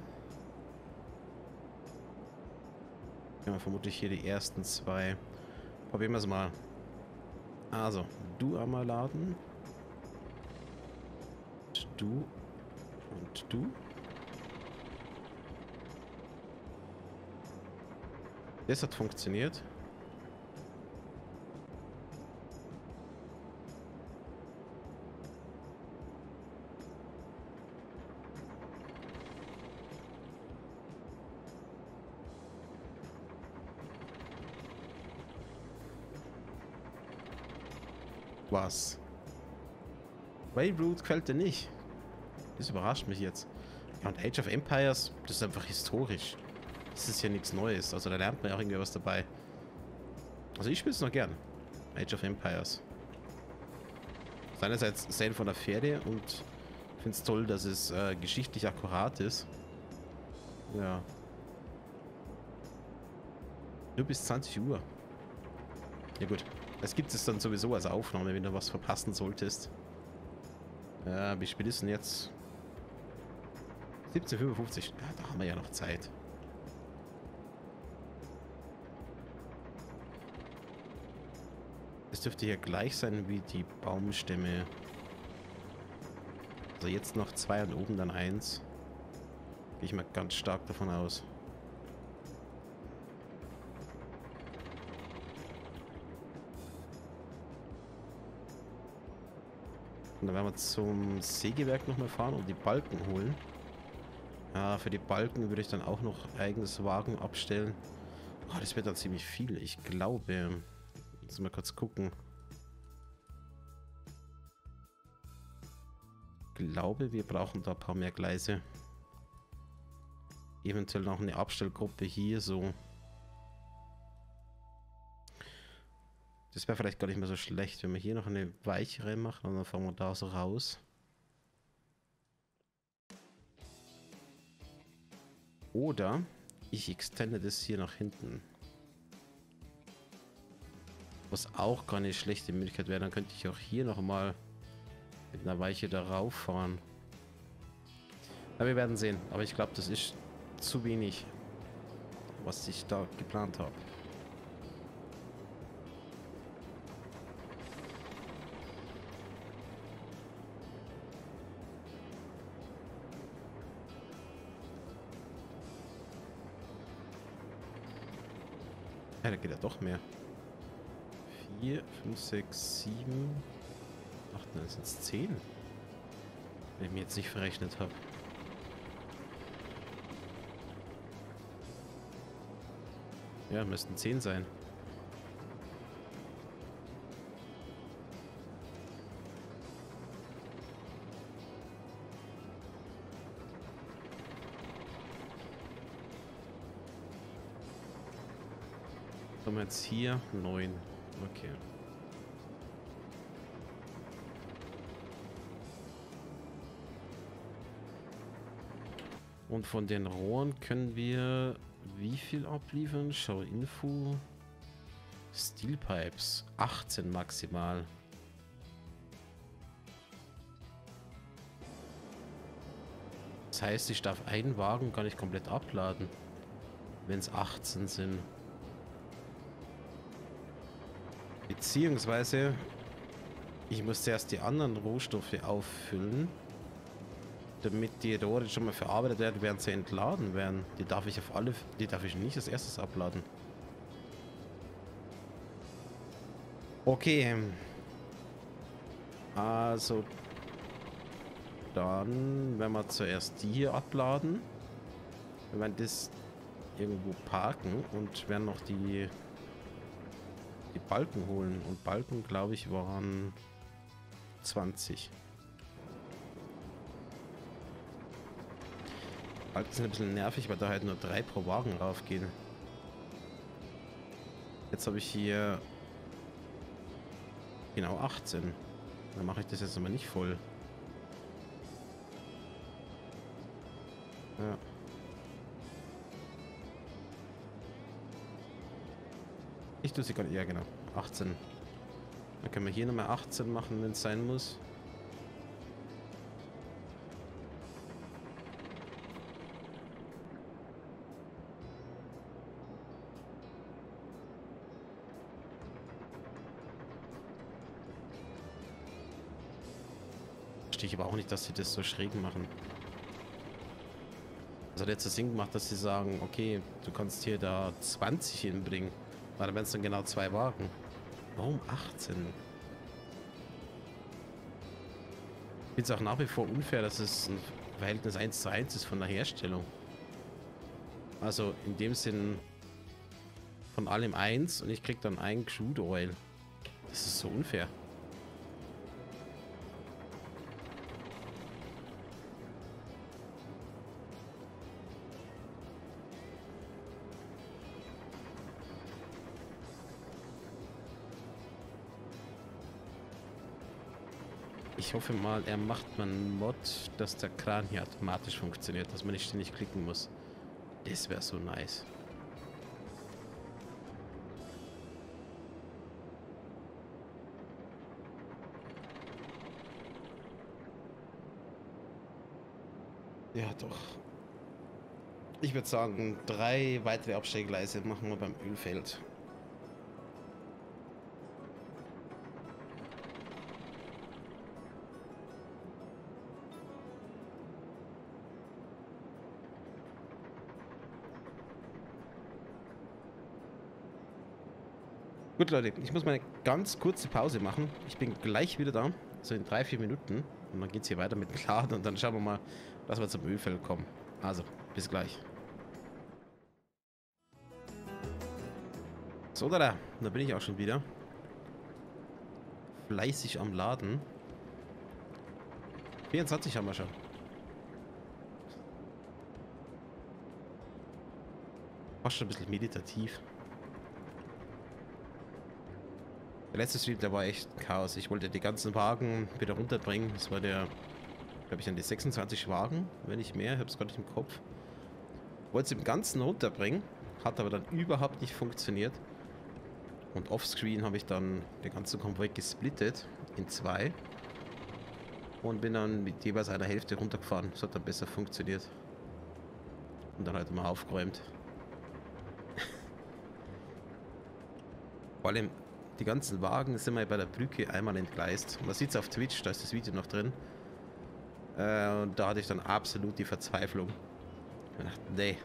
Ja, vermutlich hier die ersten zwei. Probieren wir es mal. Also, du einmal laden. Du. Und du. Das hat funktioniert. Was. Railroad gefällt dir nicht. Das überrascht mich jetzt. Ja, und Age of Empires, das ist einfach historisch. Das ist ja nichts Neues. Also da lernt man ja auch irgendwie was dabei. Also ich spiele es noch gern. Age of Empires. Seinerseits Fan von der Pferde und finde es toll, dass es äh, geschichtlich akkurat ist. Ja. Nur bis 20 Uhr. Ja gut. Das gibt es dann sowieso als Aufnahme, wenn du was verpassen solltest. Ja, wie spät ist denn jetzt? 17.55. Ja, da haben wir ja noch Zeit. Es dürfte hier gleich sein wie die Baumstämme. Also jetzt noch zwei und oben dann eins. Gehe ich mal ganz stark davon aus. Und dann werden wir zum Sägewerk nochmal fahren und die Balken holen. Ja, für die Balken würde ich dann auch noch eigenes Wagen abstellen. Oh, das wird dann ziemlich viel. Ich glaube. Jetzt mal kurz gucken. Ich glaube, wir brauchen da ein paar mehr Gleise. Eventuell noch eine Abstellgruppe hier so. Das wäre vielleicht gar nicht mehr so schlecht, wenn wir hier noch eine weichere machen und dann fahren wir da so raus. Oder ich extende das hier nach hinten. Was auch gar nicht schlechte Möglichkeit wäre, dann könnte ich auch hier nochmal mit einer Weiche darauf fahren. Aber wir werden sehen. Aber ich glaube, das ist zu wenig, was ich da geplant habe. Ja, da geht ja doch mehr. 4, 5, 6, 7, 8, 9, sind es 10. Wenn ich mir jetzt nicht verrechnet habe. Ja, müssten 10 sein. Jetzt hier 9. Okay. Und von den Rohren können wir wie viel abliefern? Schau Info. Steel Pipes. 18 maximal. Das heißt, ich darf einen Wagen gar nicht komplett abladen. Wenn es 18 sind. Beziehungsweise, ich muss zuerst die anderen Rohstoffe auffüllen damit die Rohre schon mal verarbeitet werden, während sie entladen werden. Die darf ich auf alle, die darf ich nicht als erstes abladen. Okay. Also dann werden wir zuerst die hier abladen. Wir werden das irgendwo parken und werden noch die die Balken holen. Und Balken, glaube ich, waren 20. Balken sind ein bisschen nervig, weil da halt nur drei pro Wagen raufgehen. Jetzt habe ich hier genau 18. Dann mache ich das jetzt aber nicht voll. Ja. Ich tue sie gerade, ja genau, 18. Dann können wir hier nochmal 18 machen, wenn es sein muss. verstehe ich aber auch nicht, dass sie das so schräg machen. Also hat jetzt das Sinn gemacht, dass sie sagen, okay, du kannst hier da 20 hinbringen. Dann wären es dann genau zwei Wagen. Warum 18? Ich finde es auch nach wie vor unfair, dass es ein Verhältnis 1 zu 1 ist von der Herstellung. Also in dem Sinn von allem 1 und ich krieg dann ein Crude Oil. Das ist so unfair. Ich hoffe mal, er macht mal einen Mod, dass der Kran hier automatisch funktioniert, dass man nicht ständig klicken muss. Das wäre so nice. Ja, doch. Ich würde sagen, drei weitere Abstellgleise machen wir beim Ölfeld. Gut, Leute, ich muss mal eine ganz kurze Pause machen. Ich bin gleich wieder da, so in drei, vier Minuten. Und dann geht es hier weiter mit dem Laden und dann schauen wir mal, dass wir zum Ölfeld kommen. Also, bis gleich. So, da, da. Da bin ich auch schon wieder. Fleißig am Laden. 24 haben wir schon. Fast schon ein bisschen meditativ. Der letzte Stream, der war echt Chaos. Ich wollte die ganzen Wagen wieder runterbringen. Das war der, glaube ich, an die 26 Wagen, wenn nicht mehr. Ich habe es gar nicht im Kopf. Wollte es im Ganzen runterbringen, hat aber dann überhaupt nicht funktioniert. Und offscreen habe ich dann den ganzen Konvoi gesplittet in zwei. Und bin dann mit jeweils einer Hälfte runtergefahren. Das hat dann besser funktioniert. Und dann halt mal aufgeräumt. Vor allem die ganzen Wagen sind wir bei der Brücke einmal entgleist. Man sieht es auf Twitch, da ist das Video noch drin. Äh, und da hatte ich dann absolut die Verzweiflung. Ich dachte, nee,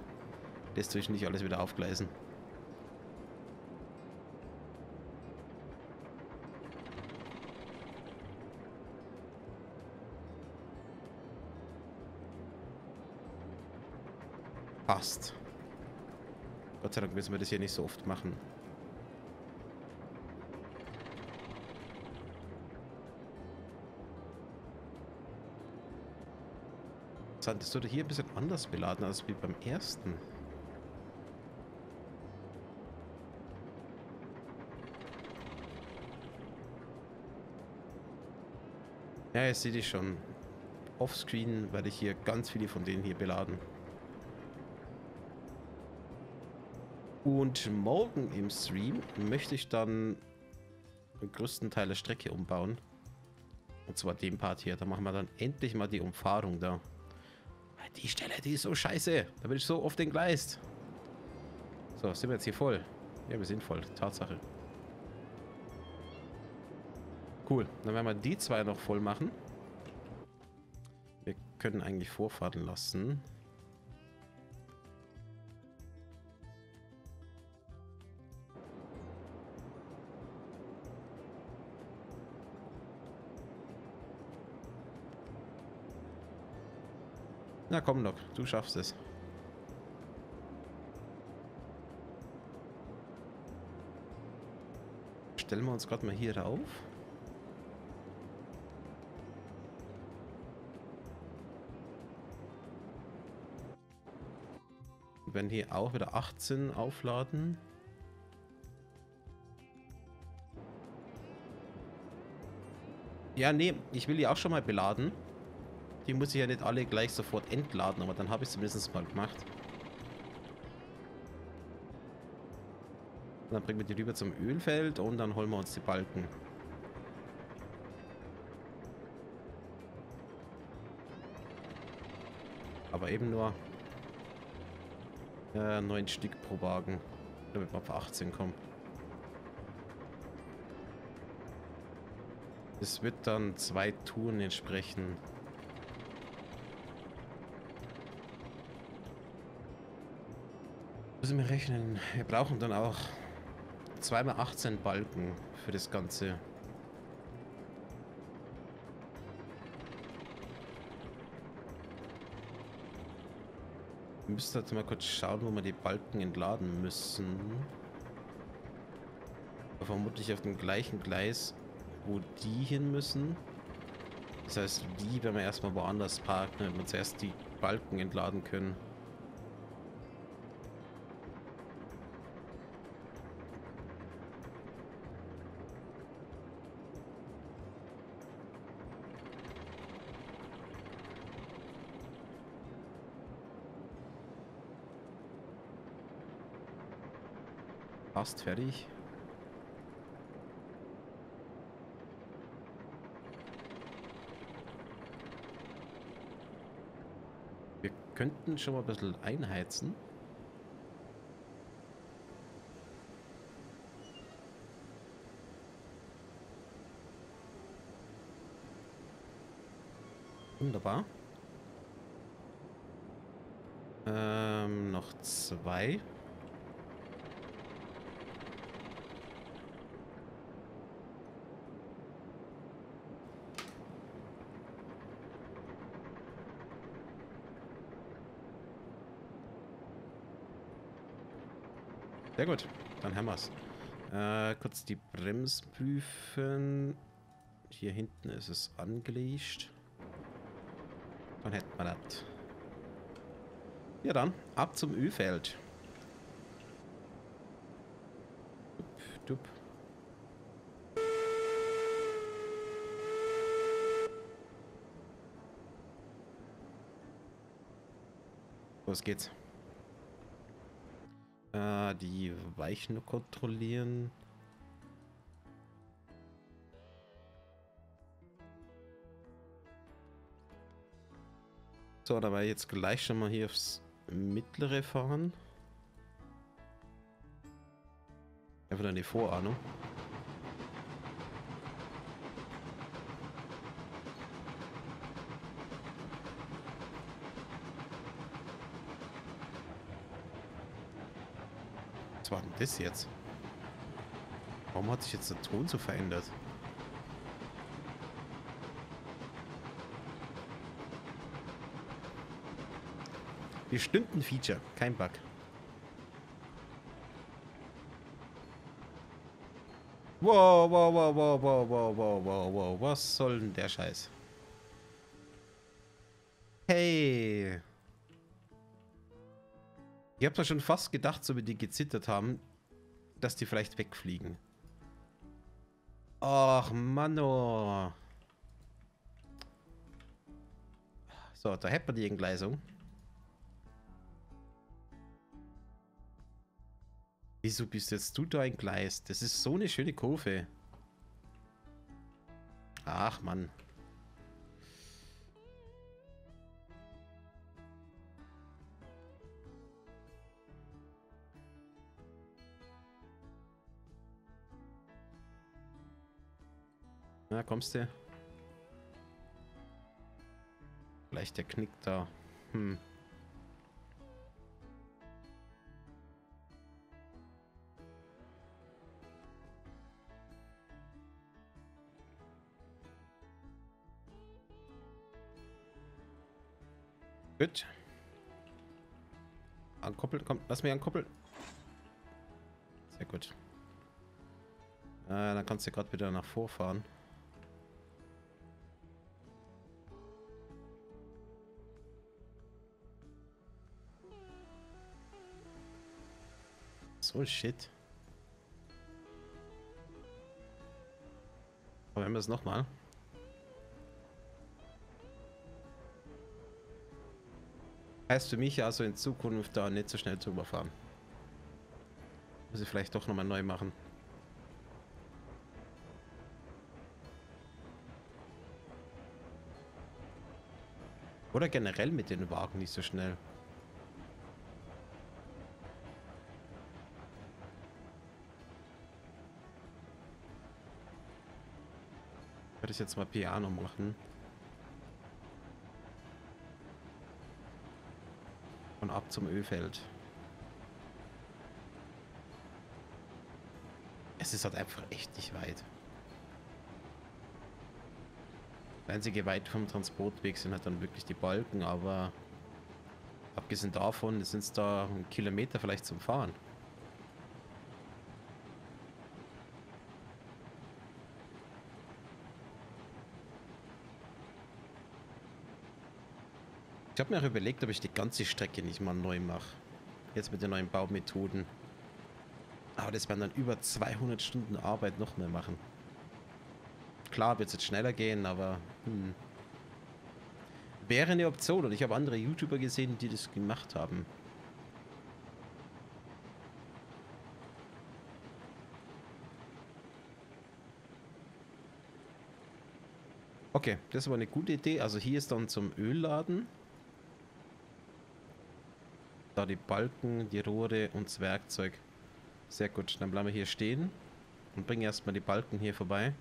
das tue ich nicht alles wieder aufgleisen. Passt. Gott sei Dank müssen wir das hier nicht so oft machen. Interessant. Das wurde hier ein bisschen anders beladen als wie beim ersten. Ja, jetzt sehe ich schon. Offscreen werde ich hier ganz viele von denen hier beladen. Und morgen im Stream möchte ich dann den größten Teil der Strecke umbauen. Und zwar den Part hier. Da machen wir dann endlich mal die Umfahrung da. Die Stelle, die ist so scheiße. Da bin ich so oft entgleist. So, sind wir jetzt hier voll? Ja, wir sind voll. Tatsache. Cool. Dann werden wir die zwei noch voll machen. Wir können eigentlich vorfahren lassen. Na komm doch, du schaffst es. Stellen wir uns gerade mal hier rauf. Werden hier auch wieder 18 aufladen. Ja, nee, ich will die auch schon mal beladen. Die muss ich ja nicht alle gleich sofort entladen, aber dann habe ich es zumindest mal gemacht. Und dann bringen wir die rüber zum Ölfeld und dann holen wir uns die Balken. Aber eben nur äh, 9 Stück pro Wagen, damit wir auf 18 kommen. Es wird dann zwei Touren entsprechen. Müssen wir rechnen. Wir brauchen dann auch zweimal 18 Balken für das Ganze. Wir müssen jetzt mal kurz schauen, wo wir die Balken entladen müssen. Vermutlich auf dem gleichen Gleis, wo die hin müssen. Das heißt, die werden wir erstmal woanders parken, damit wir zuerst die Balken entladen können. Fast fertig. Wir könnten schon mal ein bisschen einheizen. Wunderbar. Ähm, noch zwei. Sehr gut, dann haben wir's. Äh, kurz die Bremsen prüfen. Hier hinten ist es angelegt. Dann hätten wir das. Ja dann, ab zum Ölfeld. Dup, dup. Los geht's. Äh, die Weichen kontrollieren. So, dabei jetzt gleich schon mal hier aufs mittlere fahren. Einfach eine Vorahnung. Das jetzt? Warum hat sich jetzt der Ton so verändert? Bestimmt ein Feature, kein Bug. Wow, wow, wow, wow, wow, wow, wow, wow, wow, was soll denn der Scheiß? Hey. Ich hab doch schon fast gedacht, so wie die gezittert haben, dass die vielleicht wegfliegen. Ach, Manno. So, da hätten wir die Entgleisung. Wieso bist jetzt du da ein Gleis? Das ist so eine schöne Kurve. Ach, Mann. Na, kommst du? Vielleicht der Knick da. Hm. Gut. Ankoppeln, komm, lass mich ankoppeln. Sehr gut. Äh, dann kannst du gerade wieder nach vorfahren. So shit. Aber wir es nochmal. Heißt für mich also in Zukunft da nicht so schnell zu überfahren. Muss ich vielleicht doch nochmal neu machen. Oder generell mit den Wagen nicht so schnell. Werde ich jetzt mal Piano machen. Und ab zum Ölfeld. Es ist halt einfach echt nicht weit. Das einzige weit vom Transportweg sind halt dann wirklich die Balken, aber abgesehen davon sind es da ein Kilometer vielleicht zum Fahren. Ich habe mir auch überlegt, ob ich die ganze Strecke nicht mal neu mache. Jetzt mit den neuen Baumethoden. Aber das werden dann über 200 Stunden Arbeit noch mehr machen. Klar wird es jetzt schneller gehen, aber hm. wäre eine Option. Und ich habe andere YouTuber gesehen, die das gemacht haben. Okay, das war eine gute Idee. Also hier ist dann zum Ölladen. Da die Balken, die Rohre und das Werkzeug. Sehr gut, dann bleiben wir hier stehen und bringen erstmal die Balken hier vorbei.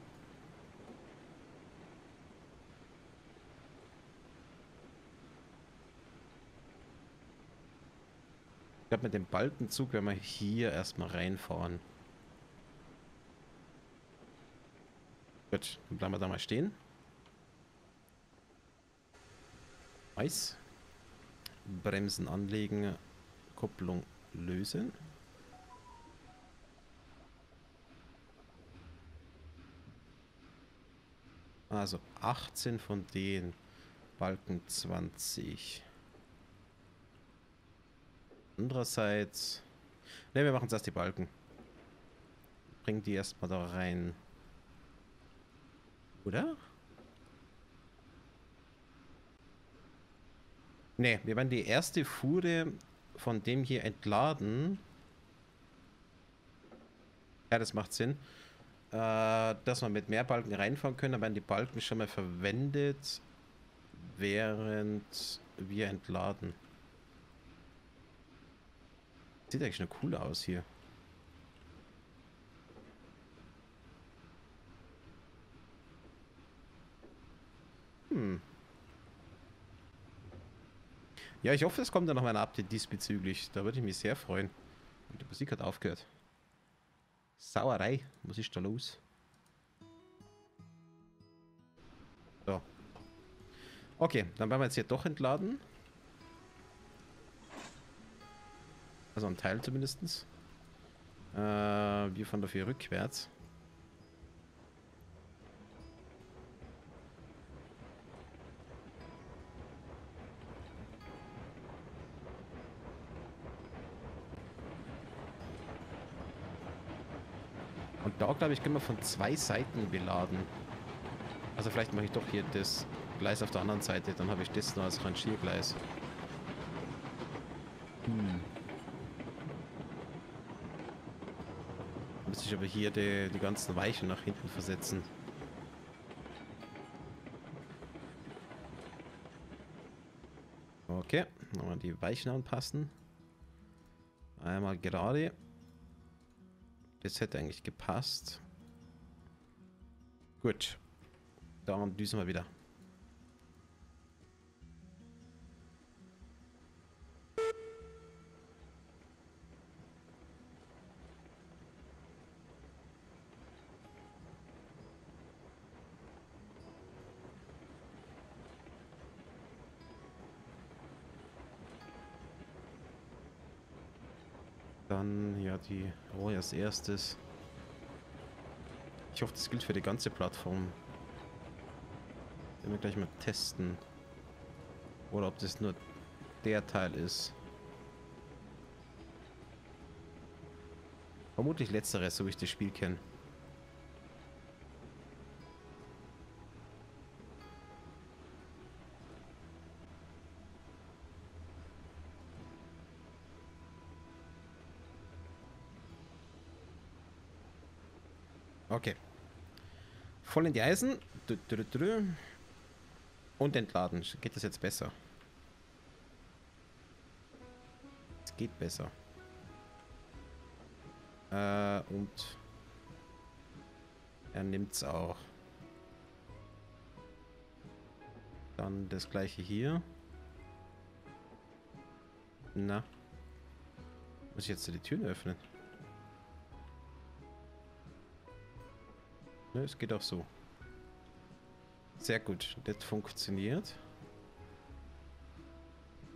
Ich glaube, mit dem Balkenzug werden wir hier erstmal reinfahren. Gut, dann bleiben wir da mal stehen. Nice. Bremsen anlegen, Kopplung lösen. Also 18 von den Balken 20. Andererseits... Ne, wir machen zuerst die Balken. Bringen die erstmal da rein. Oder? Ne, wir werden die erste Fuhre von dem hier entladen. Ja, das macht Sinn. Äh, dass wir mit mehr Balken reinfahren können, werden die Balken schon mal verwendet, während wir entladen. Sieht eigentlich noch cool aus hier. Hm. Ja, ich hoffe, es kommt dann noch mal ein Update diesbezüglich. Da würde ich mich sehr freuen. Und die Musik hat aufgehört. Sauerei. Was ist da los? So. Okay, dann werden wir jetzt hier doch entladen. Also ein Teil zumindest. Äh, wir fahren dafür rückwärts. Da, glaube ich, können wir von zwei Seiten beladen. Also vielleicht mache ich doch hier das Gleis auf der anderen Seite. Dann habe ich das noch als Rangiergleis. Hm. Müsste ich aber hier die, die ganzen Weichen nach hinten versetzen. Okay, nochmal die Weichen anpassen. Einmal gerade. Das hätte eigentlich gepasst. Gut. Dann düsen wir wieder. Die oh, als erstes. Ich hoffe, das gilt für die ganze Plattform. Werden wir gleich mal testen. Oder ob das nur der Teil ist. Vermutlich letzteres, so wie ich das Spiel kenne. Voll in die Eisen. Und entladen. Geht das jetzt besser? Es geht besser. Äh, und er nimmt's auch. Dann das gleiche hier. Na. Muss ich jetzt die Türen öffnen? Ne, es geht auch so. Sehr gut, das funktioniert.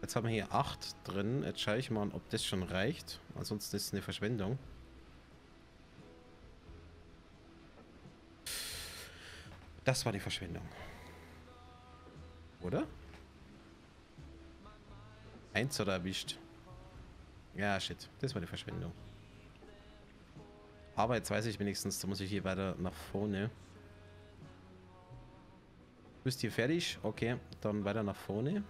Jetzt haben wir hier 8 drin. Jetzt schaue ich mal, ob das schon reicht. Ansonsten ist es eine Verschwendung. Das war die Verschwendung. Oder? Eins oder erwischt. Ja, shit. Das war die Verschwendung. Aber jetzt weiß ich wenigstens, da muss ich hier weiter nach vorne. Bist hier fertig? Okay, dann weiter nach vorne.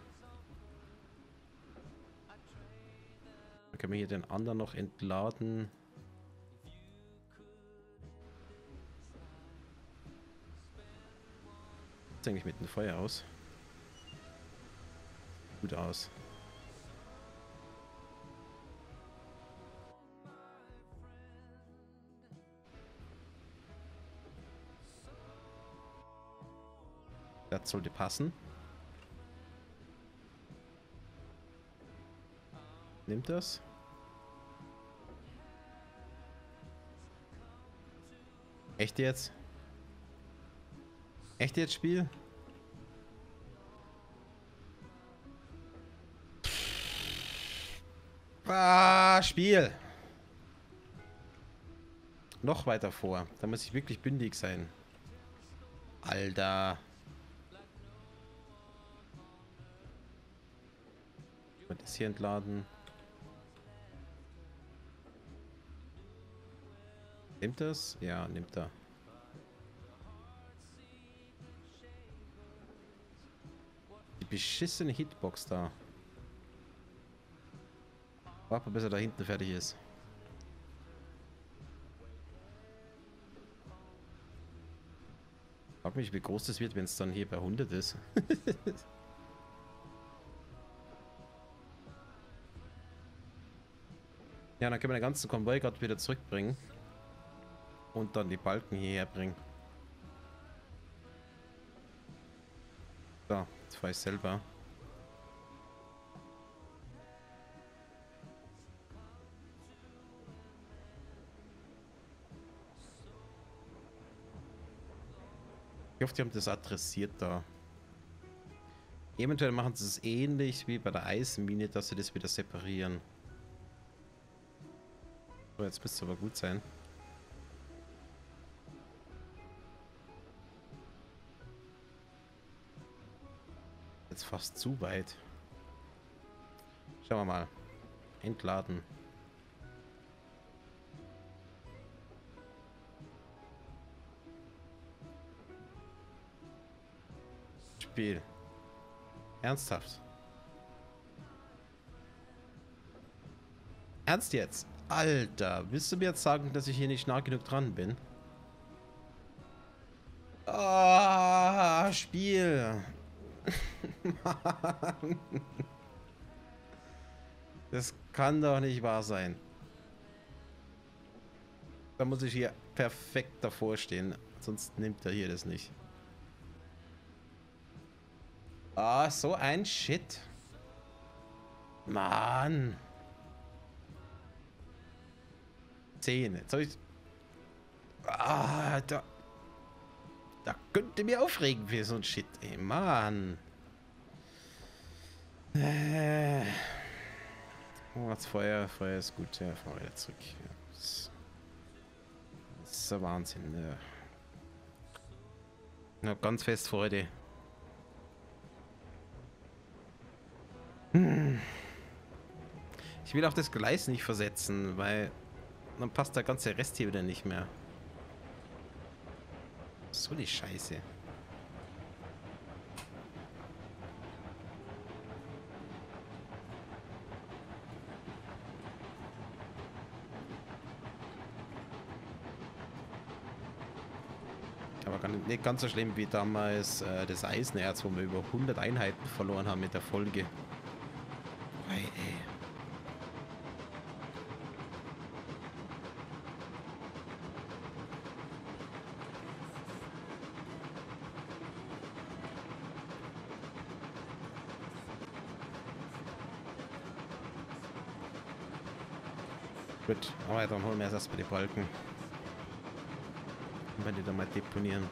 Dann können wir hier den anderen noch entladen. Sieht eigentlich mit dem Feuer aus? Gut aus. Das sollte passen. Nimmt das? Echt jetzt? Echt jetzt Spiel? Ah, Spiel. Noch weiter vor. Da muss ich wirklich bündig sein. Alter. Wird das hier entladen? Nimmt das? Ja, nimmt er. Die beschissene Hitbox da. Warte, bis er da hinten fertig ist. Frag mich, wie groß das wird, wenn es dann hier bei 100 ist. ja, dann können wir den ganzen Konvoi gerade wieder zurückbringen. Und dann die Balken hierher bringen. So, jetzt fahre ich selber. Ich hoffe, die haben das adressiert da. Eventuell machen sie es ähnlich wie bei der Eisenmine, dass sie das wieder separieren. So, jetzt müsste aber gut sein. Jetzt fast zu weit. Schauen wir mal. Entladen. Spiel. Ernsthaft. Ernst jetzt? Alter, willst du mir jetzt sagen, dass ich hier nicht nah genug dran bin? Ah, Spiel. das kann doch nicht wahr sein. Da muss ich hier perfekt davor stehen, sonst nimmt er hier das nicht. Ah, so ein Shit. Mann. Hab ich... Ah, da... Da könnte mir aufregen für so ein Shit, ey. Mann. Äh. Oh, das Feuer, Feuer ist gut. Ja, fahren wir wieder zurück. Ja, das, ist der Wahnsinn. Ja. Ich hab ganz fest Freude. Hm. Ich will auch das Gleis nicht versetzen, weil dann passt der ganze Rest hier wieder nicht mehr. So die Scheiße. Aber nicht ganz so schlimm wie damals äh, das Eisenerz, wo wir über 100 Einheiten verloren haben mit der Folge. Ei, ey. Aber dann holen wir erst erstmal die Balken. Wenn die da mal deponieren.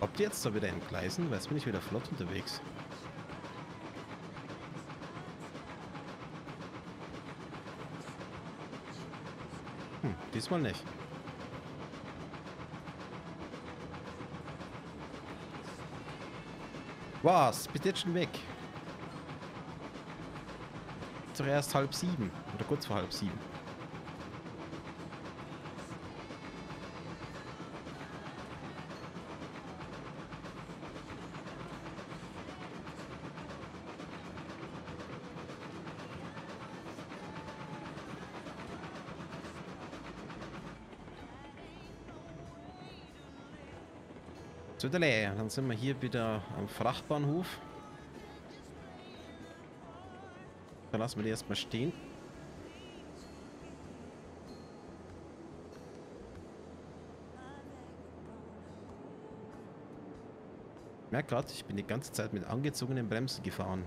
Ob die jetzt da wieder entgleisen? Weil jetzt bin ich wieder flott unterwegs. Diesmal nicht. Was? Bist jetzt schon weg? Zuerst halb sieben. Oder kurz vor halb sieben. Söderle, dann sind wir hier wieder am Frachtbahnhof. Dann lassen wir die erstmal stehen. Ich merke gerade, ich bin die ganze Zeit mit angezogenen Bremsen gefahren.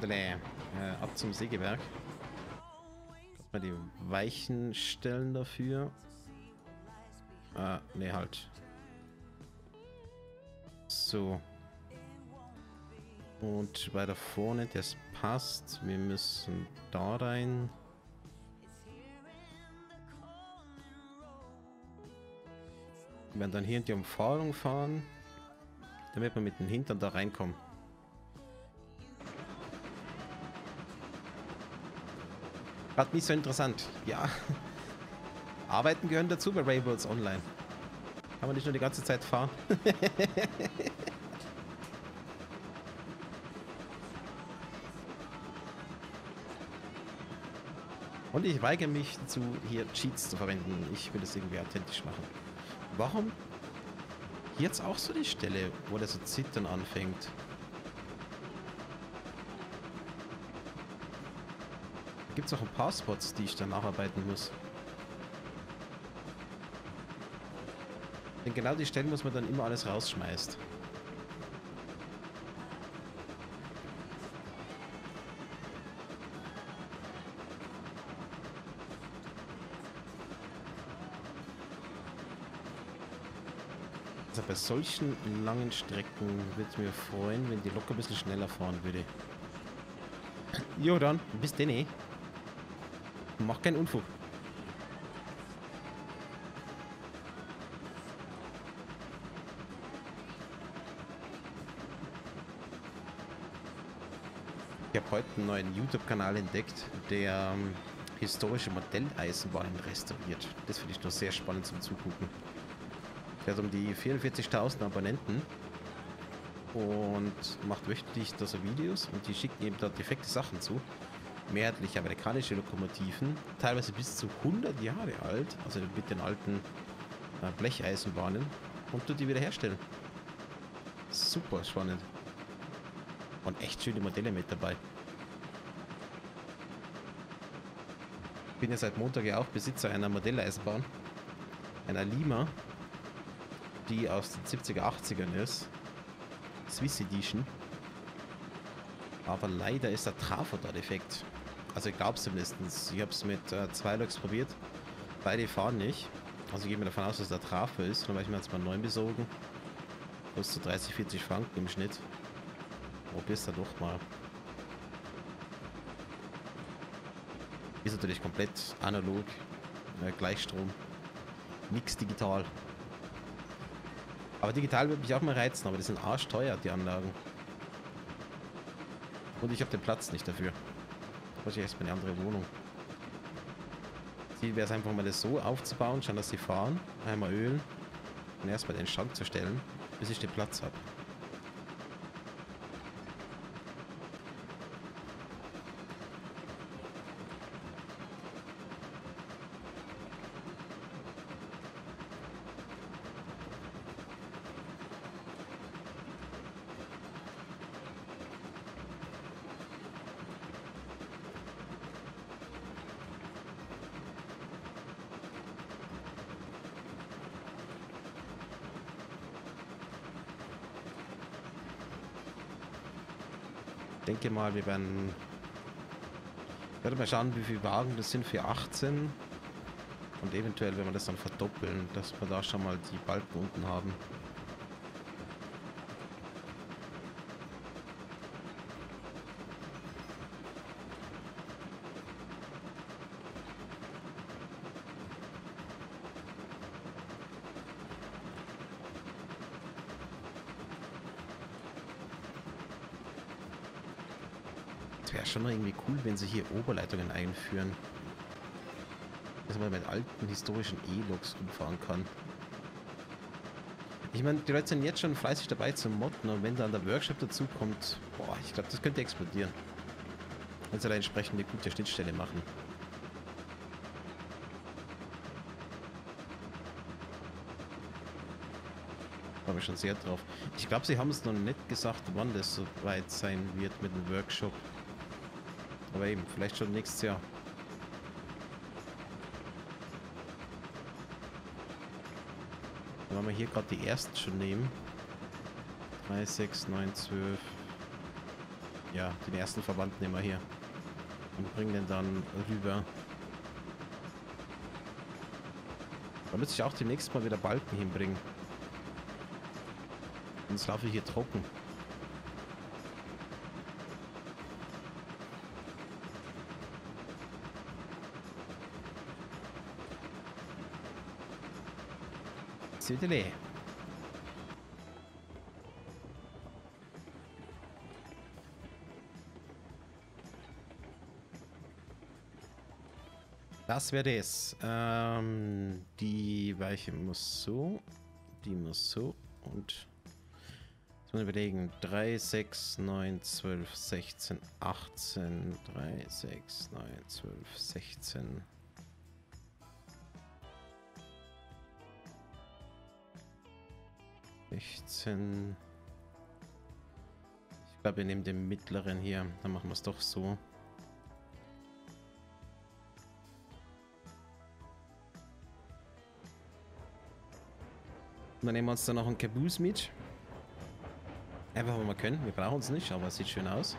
Dann, äh, ab zum Sägewerk. Mal die Weichen stellen dafür. Ah, ne, halt. So. Und weiter vorne, das passt. Wir müssen da rein. Wir werden dann hier in die Umfahrung fahren, damit wir mit dem Hintern da reinkommen. Gerade nicht so interessant. Ja. Arbeiten gehören dazu bei Railroads Online. Kann man nicht nur die ganze Zeit fahren. Und ich weigere mich dazu, hier Cheats zu verwenden. Ich will das irgendwie authentisch machen. Warum jetzt auch so die Stelle, wo der so zittern anfängt? Gibt es auch ein paar Spots, die ich dann nacharbeiten muss. Denn genau die Stellen muss man dann immer alles rausschmeißt. Also bei solchen langen Strecken würde es mir freuen, wenn die locker ein bisschen schneller fahren würde. Jo dann, bis denn eh. Mach keinen Unfug. Ich habe heute einen neuen YouTube-Kanal entdeckt, der ähm, historische Modelleisenbahnen restauriert. Das finde ich noch sehr spannend zum Zugucken. Der hat um die 44.000 Abonnenten und macht wöchentlich so Videos und die schicken eben da defekte Sachen zu mehrheitlich amerikanische Lokomotiven, teilweise bis zu 100 Jahre alt, also mit den alten äh, Blecheisenbahnen, und tut die wieder herstellen. Super spannend. Und echt schöne Modelle mit dabei. Bin ja seit Montag ja auch Besitzer einer Modelleisenbahn. Einer Lima, die aus den 70er, 80ern ist. Swiss Edition. Aber leider ist der Trafo da defekt. Also ich glaube zumindest. Ich habe es mit äh, zwei Loks probiert. Beide fahren nicht. Also ich gehe mir davon aus, dass der Trafo ist. Dann werde ich mir jetzt mal neuen besorgen. Kostet so 30, 40 Franken im Schnitt. Probier's da doch mal. Ist natürlich komplett analog. Äh, Gleichstrom. Nix digital. Aber digital würde mich auch mal reizen, aber die sind arschteuer, die Anlagen. Und ich habe den Platz nicht dafür muss ich erstmal eine andere Wohnung. Ziel wäre es einfach mal das so aufzubauen, schauen, dass sie fahren, einmal ölen und erstmal den Schrank zu stellen, bis ich den Platz habe. Denke mal, wir werden... Ich werde mal schauen, wie viele Wagen das sind für 18. Und eventuell, wenn wir das dann verdoppeln, dass wir da schon mal die Balken unten haben. schon irgendwie cool, wenn sie hier Oberleitungen einführen. Dass man mit alten historischen E-Loks rumfahren kann. Ich meine, die Leute sind jetzt schon fleißig dabei zu modden und wenn dann der Workshop dazu kommt, boah, ich glaube, das könnte explodieren. Wenn sie da entsprechend eine gute Schnittstelle machen. Da ich schon sehr drauf. Ich glaube, sie haben es noch nicht gesagt, wann das so weit sein wird mit dem Workshop. Aber eben, vielleicht schon nächstes Jahr. Wenn wir hier gerade die ersten schon nehmen. 3, 6, 9, 12. ja, den ersten Verband nehmen wir hier. Und bringen den dann rüber. Da müsste ich auch demnächst mal wieder Balken hinbringen. Sonst laufe ich hier trocken. Südele. Das wäre das. Ähm, die Weiche muss so. Die muss so. Und. Jetzt mal überlegen. 3, 6, 9, 12, 16, 18. 3, 6, 9, 12, 16. Sechzehn. Ich glaube, wir nehmen den mittleren hier. Dann machen wir es doch so. dann nehmen wir uns dann noch ein Caboose mit. Einfach, weil wir können. Wir brauchen es nicht, aber es sieht schön aus.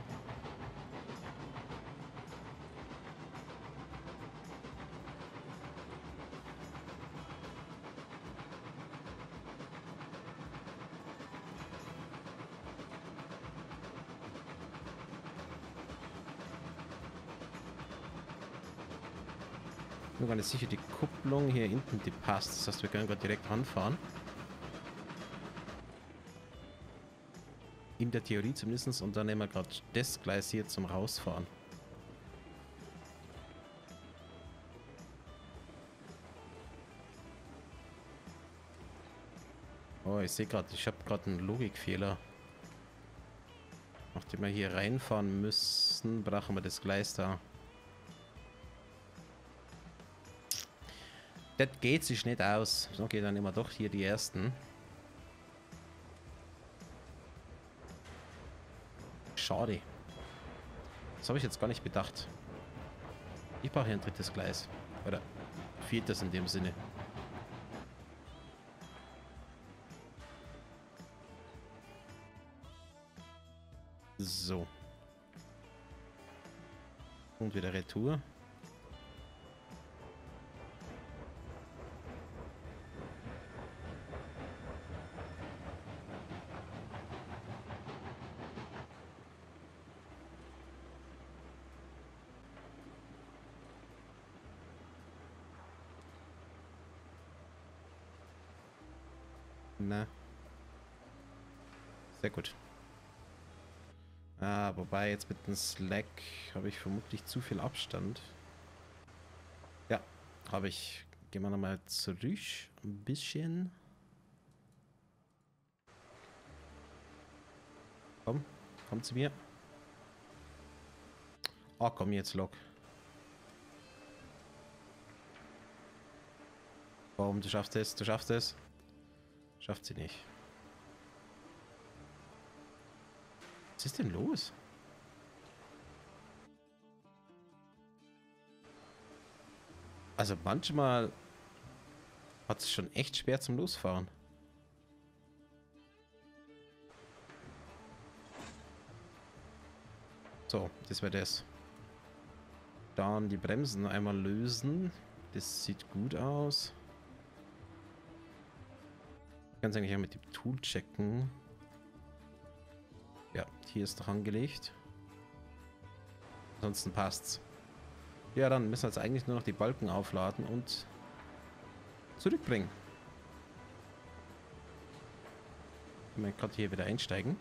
Gar nicht sicher, die Kupplung hier hinten, die passt. Das heißt, wir können gerade direkt anfahren. In der Theorie zumindest. Und dann nehmen wir gerade das Gleis hier zum Rausfahren. Oh, ich sehe gerade, ich habe gerade einen Logikfehler. Nachdem wir hier reinfahren müssen, brauchen wir das Gleis da. Das geht sich nicht aus. Okay, dann wir doch hier die ersten. Schade. Das habe ich jetzt gar nicht bedacht. Ich brauche hier ein drittes Gleis. Oder viertes in dem Sinne. So. Und wieder Retour. Na. Sehr gut. Ah, wobei jetzt mit dem Slack habe ich vermutlich zu viel Abstand. Ja, habe ich. Gehen wir nochmal zurück. Ein bisschen. Komm, komm zu mir. Oh, komm jetzt, Lok. Warum? Du schaffst es, du schaffst es. Schafft sie nicht. Was ist denn los? Also manchmal hat es schon echt schwer zum Losfahren. So, das wäre das. Dann die Bremsen einmal lösen. Das sieht gut aus. Kann es eigentlich auch mit dem Tool checken. Ja, hier ist doch angelegt. Ansonsten passt's. Ja, dann müssen wir jetzt eigentlich nur noch die Balken aufladen und zurückbringen. Ich kann gerade hier wieder einsteigen.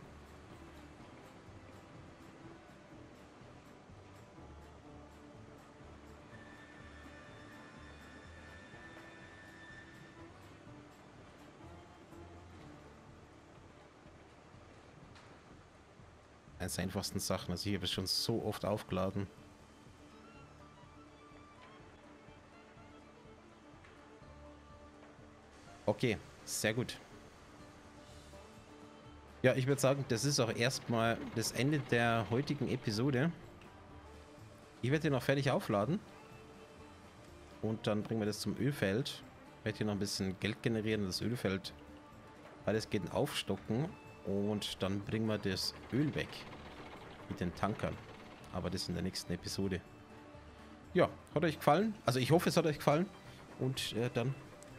Eines einfachsten Sachen. Also ich habe es schon so oft aufgeladen. Okay, sehr gut. Ja, ich würde sagen, das ist auch erstmal das Ende der heutigen Episode. Ich werde hier noch fertig aufladen. Und dann bringen wir das zum Ölfeld. Ich werde hier noch ein bisschen Geld generieren, das Ölfeld. Alles geht aufstocken. Und dann bringen wir das Öl weg. Mit den Tankern. Aber das in der nächsten Episode. Ja, hat euch gefallen? Also ich hoffe, es hat euch gefallen. Und äh, dann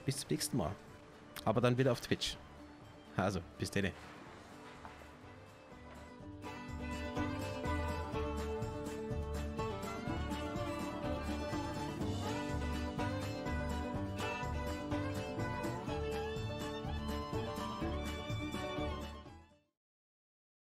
bis zum nächsten Mal. Aber dann wieder auf Twitch. Also, bis dann.